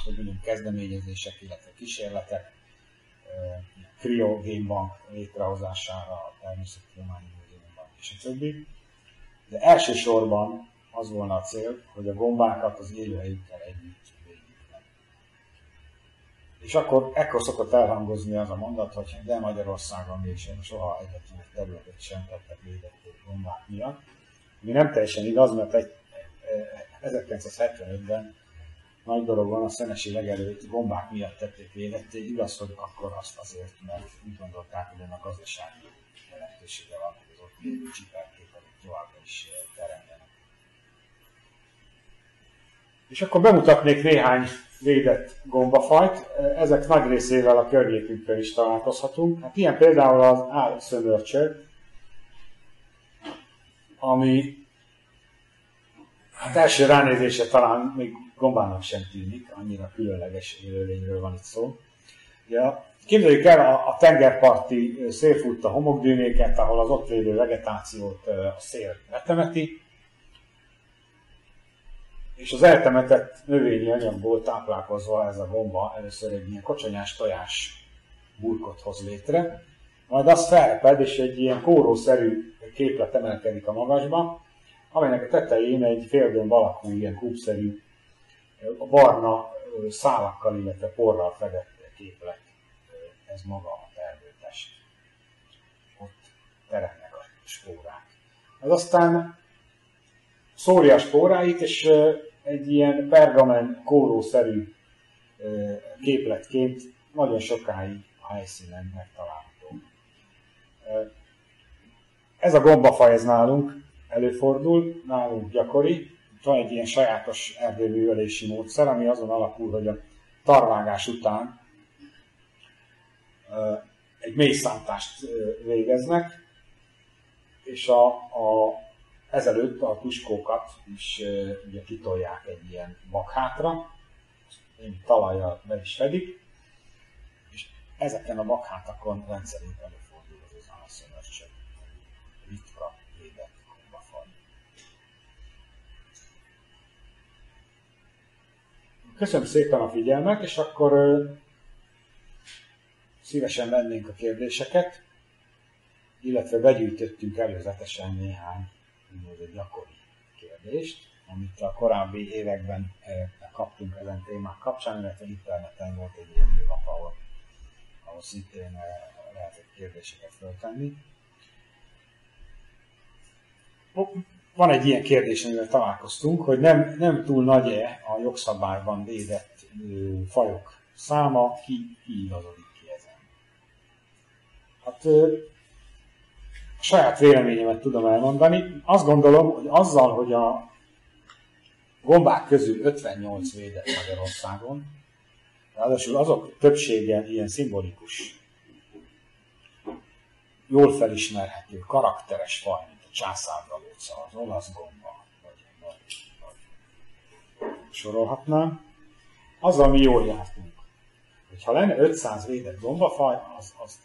hogy mondjam, kezdeményezések, illetve kísérletek, Cryo Game Bank létrehozására, a Természettudományi Múzeumban és a többi. De elsősorban az volna a cél, hogy a gombákat az élőhelyükkel együtt. És akkor ekkor szokott elhangozni az a mondat, hogy de Magyarországon mégsem soha egyetlen területet sem tettek védett gombák miatt. Mi nem teljesen igaz, mert egy, 1975-ben nagy dolog van, a szenesi legelőtt gombák miatt tették védetté, igaz, hogy akkor azt azért, mert úgy gondolták, hogy ennek gazdasági jelentősége van, hogy az ott lévő csiperkék továbbra is teremtenek. És akkor bemutatnék néhány védett gombafajt, ezek nagy részével a környékünkön is találkozhatunk. Hát ilyen például az álszömörcső, ami hát első ránézésre talán még gombának sem tűnik, annyira különleges élőlényről van itt szó. Ja, képzeljük el a, a tengerparti szélfutta homokdűnéket, ahol az ott lévő vegetációt a szél betemeti, és az eltemetett növényi anyagból táplálkozva ez a gomba először egy ilyen kocsonyás tojás burkot hoz létre, majd az felreped, és egy ilyen kórószerű képlet emelkedik a magasba, amelynek a tetején egy félgömb alakú, ilyen kúpszerű barna szálakkal, illetve porral fedett képlet, ez maga a termőtest. Ott teremnek a spórák. Az aztán szórja a spóráit, és egy ilyen pergamen kórószerű képletként nagyon sokáig a helyszínen megtalálható. Ez a gombafaj ez nálunk előfordul, nálunk gyakori, van egy ilyen sajátos erdőművelési módszer, ami azon alapul, hogy a tarvágás után egy mélyszántást végeznek, és a, a, ezelőtt a tuskókat is ugye kitolják egy ilyen vakhátra, egy talajjal be is fedik, és ezeken a vakhátakon rendszerint előfordul az álszömörcsök, ritka, védett kumbafaj. Köszönöm szépen a figyelmet, és akkor szívesen vennénk a kérdéseket, illetve begyűjtöttünk előzetesen néhány úgynevezett gyakori kérdést, amit a korábbi években eh, kaptunk ezen témák kapcsán, illetve interneten volt egy ilyen nap, ahol, ahol szintén eh, lehetett kérdéseket föltenni. Van egy ilyen kérdés, amivel találkoztunk, hogy nem, nem túl nagy-e a jogszabályban védett fajok száma, ki, ki igazodik ki ezen. Hát saját véleményemet tudom elmondani. Azt gondolom, hogy azzal, hogy a gombák közül 58 védett Magyarországon, ráadásul azok többsége ilyen szimbolikus, jól felismerhető, karakteres faj, mint a császárgalóca, az olasz gomba, vagy, vagy, vagy sorolhatnám, azzal mi jól jártunk. Hogyha lenne 500 védett gombafaj, az, az,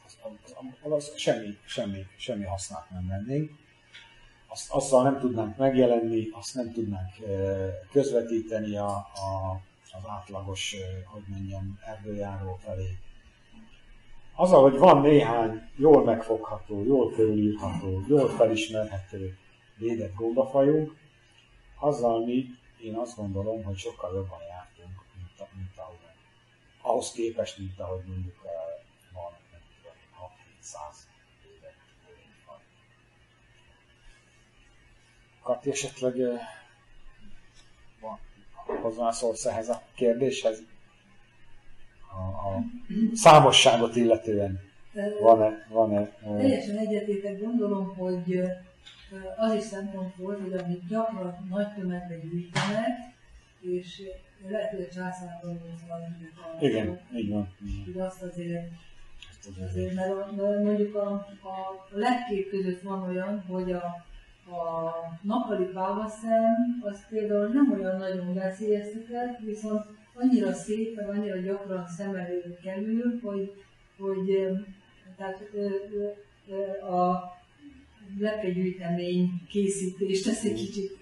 az, semmi, semmi, semmi hasznát nem vennénk. Azt, azzal nem tudnánk megjelenni, azt nem tudnánk közvetíteni a, a, az átlagos, hogy mondjam, erdőjáró felé. Azzal, hogy van néhány jól megfogható, jól körülírható, jól felismerhető védett gombafajunk, azzal mi, én azt gondolom, hogy sokkal jobban jártunk, mint, mint ahogy ahhoz képest, mint ahogy mondjuk 600 éve Kati esetleg van, hozzászólsz ehhez a kérdéshez? A, a számosságot illetően van-e? van-e Teljesen egyetétek, gondolom, hogy az is szempont volt, hogy amit gyakran nagy tömegbe gyűjtenek, és lehet, hogy a császárban valamit Igen, így van. Így azt azért, azért mert, a, mondjuk a, a legkép között van olyan, hogy a, a nappali pálmaszem az például nem olyan nagyon veszélyeztetett, viszont annyira szép, meg annyira gyakran szem elő kerül, hogy, hogy tehát, a lepegyűjtemény készítést ezt egy kicsit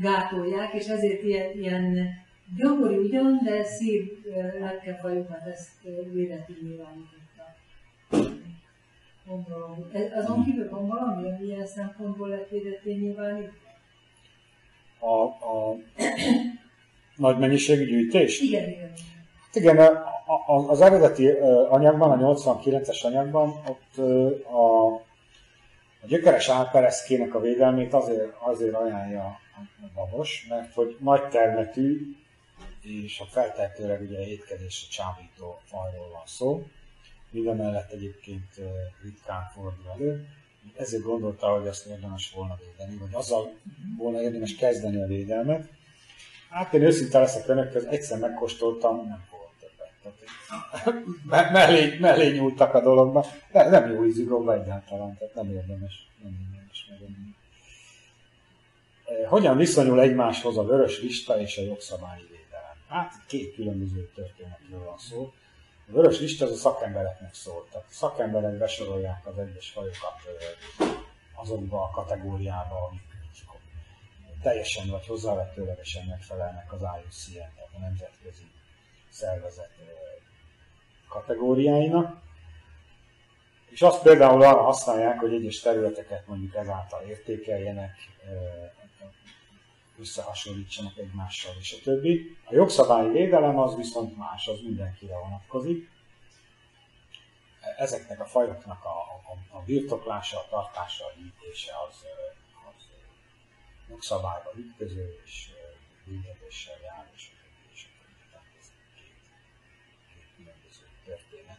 gátolják, és ezért ilyen, ilyen gyakori ugyan, de szép lepkefajokat ezt védeti nyilvánította. Gondolom. Azon kívül van valami, ami ilyen szempontból lett védetté nyilvánítva? A, a nagy mennyiségű gyűjtés? Igen, igen. Igen, az eredeti anyagban, a 89-es anyagban, ott a a gyökeres álpereszkének a védelmét azért, azért ajánlja a babos, mert hogy nagy termetű, és a feltehetőleg ugye étkezésre csábító fajról van szó. Minden mellett egyébként ritkán fordul elő. Ezért gondolta, hogy azt érdemes volna védeni, vagy azzal volna érdemes kezdeni a védelmet. Hát én őszinte leszek önökhez, egyszer megkóstoltam, nem volt többet. Tehát, mellé, mellé nyúltak a dologba, de nem jó ízű gomba egyáltalán, tehát nem érdemes, nem érdemes megenni. Hogyan viszonyul egymáshoz a vörös lista és a jogszabályi védelem? Hát két különböző történetről van szó. A vörös lista az a szakembereknek szól. Tehát a szakemberek besorolják az egyes fajokat azokba a kategóriába, amik teljesen vagy hozzávetőlegesen megfelelnek az IUCN, tehát a Nemzetközi Szervezet kategóriáinak. És azt például arra használják, hogy egyes területeket mondjuk ezáltal értékeljenek, összehasonlítsanak egymással, és a többi. A jogszabályi védelem az viszont más, az mindenkire vonatkozik. Ezeknek a fajoknak a, a, a birtoklása, a tartása, a gyűjtése az, az jogszabályba ütköző és büntetéssel jár, és a többi, és a többi. Tehát ez két, két különböző történet.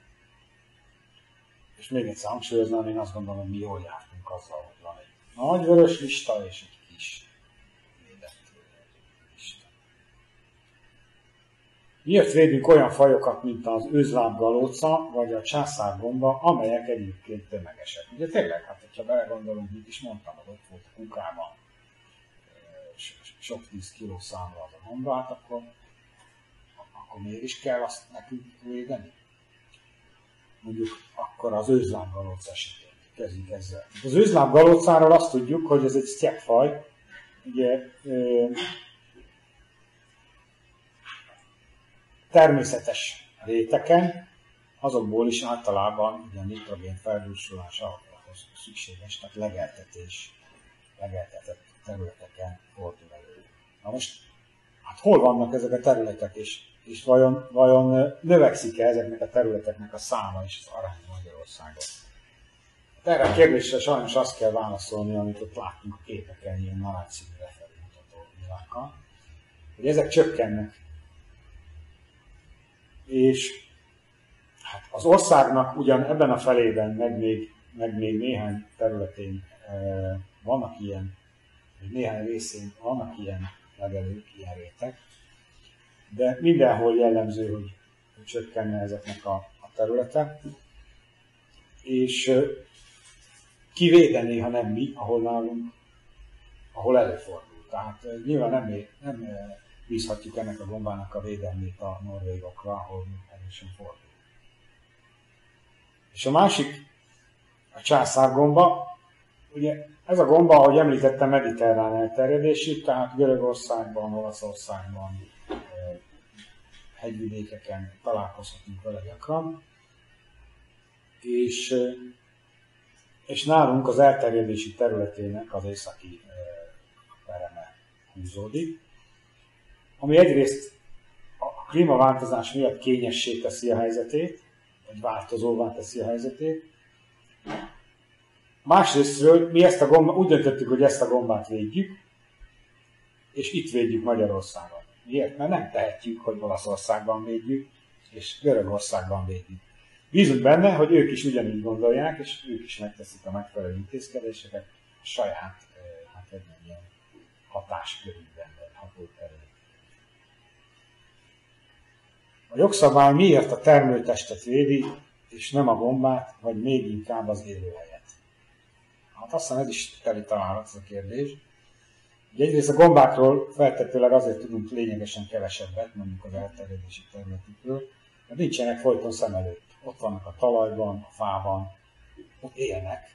És még egyszer hangsúlyoznám, én azt gondolom, hogy mi jól jártunk azzal, hogy van egy nagy vörös lista és egy Miért védünk olyan fajokat, mint az őzlábgalóca vagy a császárgomba, amelyek egyébként tömegesek? Ugye tényleg, hát hogyha belegondolunk, mit is mondtam, hogy ott volt a kukában sok tíz kiló számla az a gomba, hát akkor, akkor miért is kell azt nekünk védeni? Mondjuk akkor az őzlámgalóc esetén kezdjük ezzel. Az őzlámgalócáról azt tudjuk, hogy ez egy sztyeppfaj, ugye természetes réteken, azokból is általában ugye nitrogén feldúsulása szükséges, tehát legeltetés, legeltetett területeken fordul elő. Na most, hát hol vannak ezek a területek, és, és vajon, vajon növekszik-e ezeknek a területeknek a száma és az aránya Magyarországon? Hát erre a kérdésre sajnos azt kell válaszolni, amit ott láttunk a képeken, ilyen narátszínű lefelé mutató világkal, hogy ezek csökkennek. És hát az országnak ugyan ebben a felében, meg még meg még néhány területén eh, vannak ilyen, néhány részén vannak ilyen legelők, ilyen rétek, de mindenhol jellemző, hogy csökkenne ezeknek a, a területe, és eh, kivédeni, ha nem mi, ahol nálunk, ahol előfordul. Tehát eh, nyilván nem, nem bízhatjuk ennek a gombának a védelmét a norvégokra, ahol erősen fordul. És a másik a császárgomba. Ugye ez a gomba, ahogy említettem, mediterrán elterjedésű, tehát Görögországban, Olaszországban, hegyvidékeken találkozhatunk vele gyakran. És, és nálunk az elterjedési területének az északi pereme húzódik, ami egyrészt a klímaváltozás miatt kényessé teszi a helyzetét, vagy változóvá teszi a helyzetét, Másrésztről mi ezt a gombát, úgy döntöttük, hogy ezt a gombát védjük, és itt védjük Magyarországon. Miért? Mert nem tehetjük, hogy Olaszországban védjük, és Görögországban védjük. Bízunk benne, hogy ők is ugyanígy gondolják, és ők is megteszik a megfelelő intézkedéseket a saját, hát egy ilyen hatáskörükben, vagy hatóterén. A jogszabály miért a termőtestet védi, és nem a gombát, vagy még inkább az élőhelyet? Hát azt hiszem ez is teli találat ez a kérdés. Ugye egyrészt a gombákról feltetőleg azért tudunk lényegesen kevesebbet, mondjuk az elterjedési területükről, mert nincsenek folyton szem előtt. Ott vannak a talajban, a fában, ott élnek.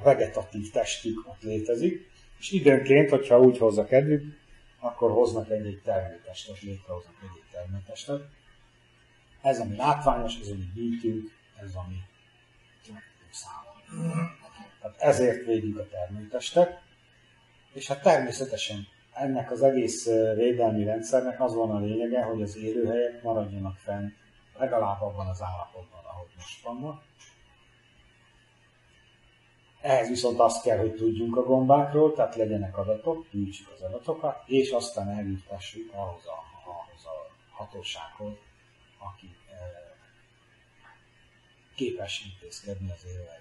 A vegetatív testük ott létezik, és időnként, hogyha úgy hozza kedvük, akkor hoznak egy-egy termőtestet, létrehoznak egy-egy termőtestet. Ez, ami látványos, ez, ami gyűjtünk, ez, ami számol. Tehát ezért védjük a termőtestet, és hát természetesen ennek az egész védelmi rendszernek az van a lényege, hogy az élőhelyek maradjanak fenn legalább abban az állapotban, ahogy most vannak. Ehhez viszont azt kell, hogy tudjunk a gombákról, tehát legyenek adatok, gyűjtsük az adatokat, és aztán eljuttassuk ahhoz a, ahhoz a hatósághoz, aki képes intézkedni az élőhely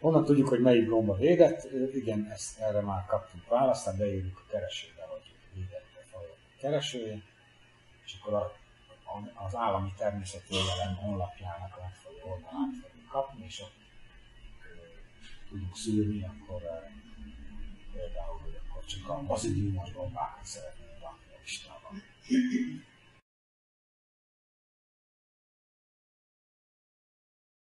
Honnan tudjuk, hogy melyik gomba védett? Igen, ezt erre már kaptunk választ, tehát beírjuk a keresőbe, hogy védett a fajok keresője, és akkor a, az állami természetvédelem honlapjának a megfelelő oldalát kapni, és ott tudjuk szűrni, akkor például, hogy akkor csak a bazidiumos gombákat szeretnénk rakni a listában.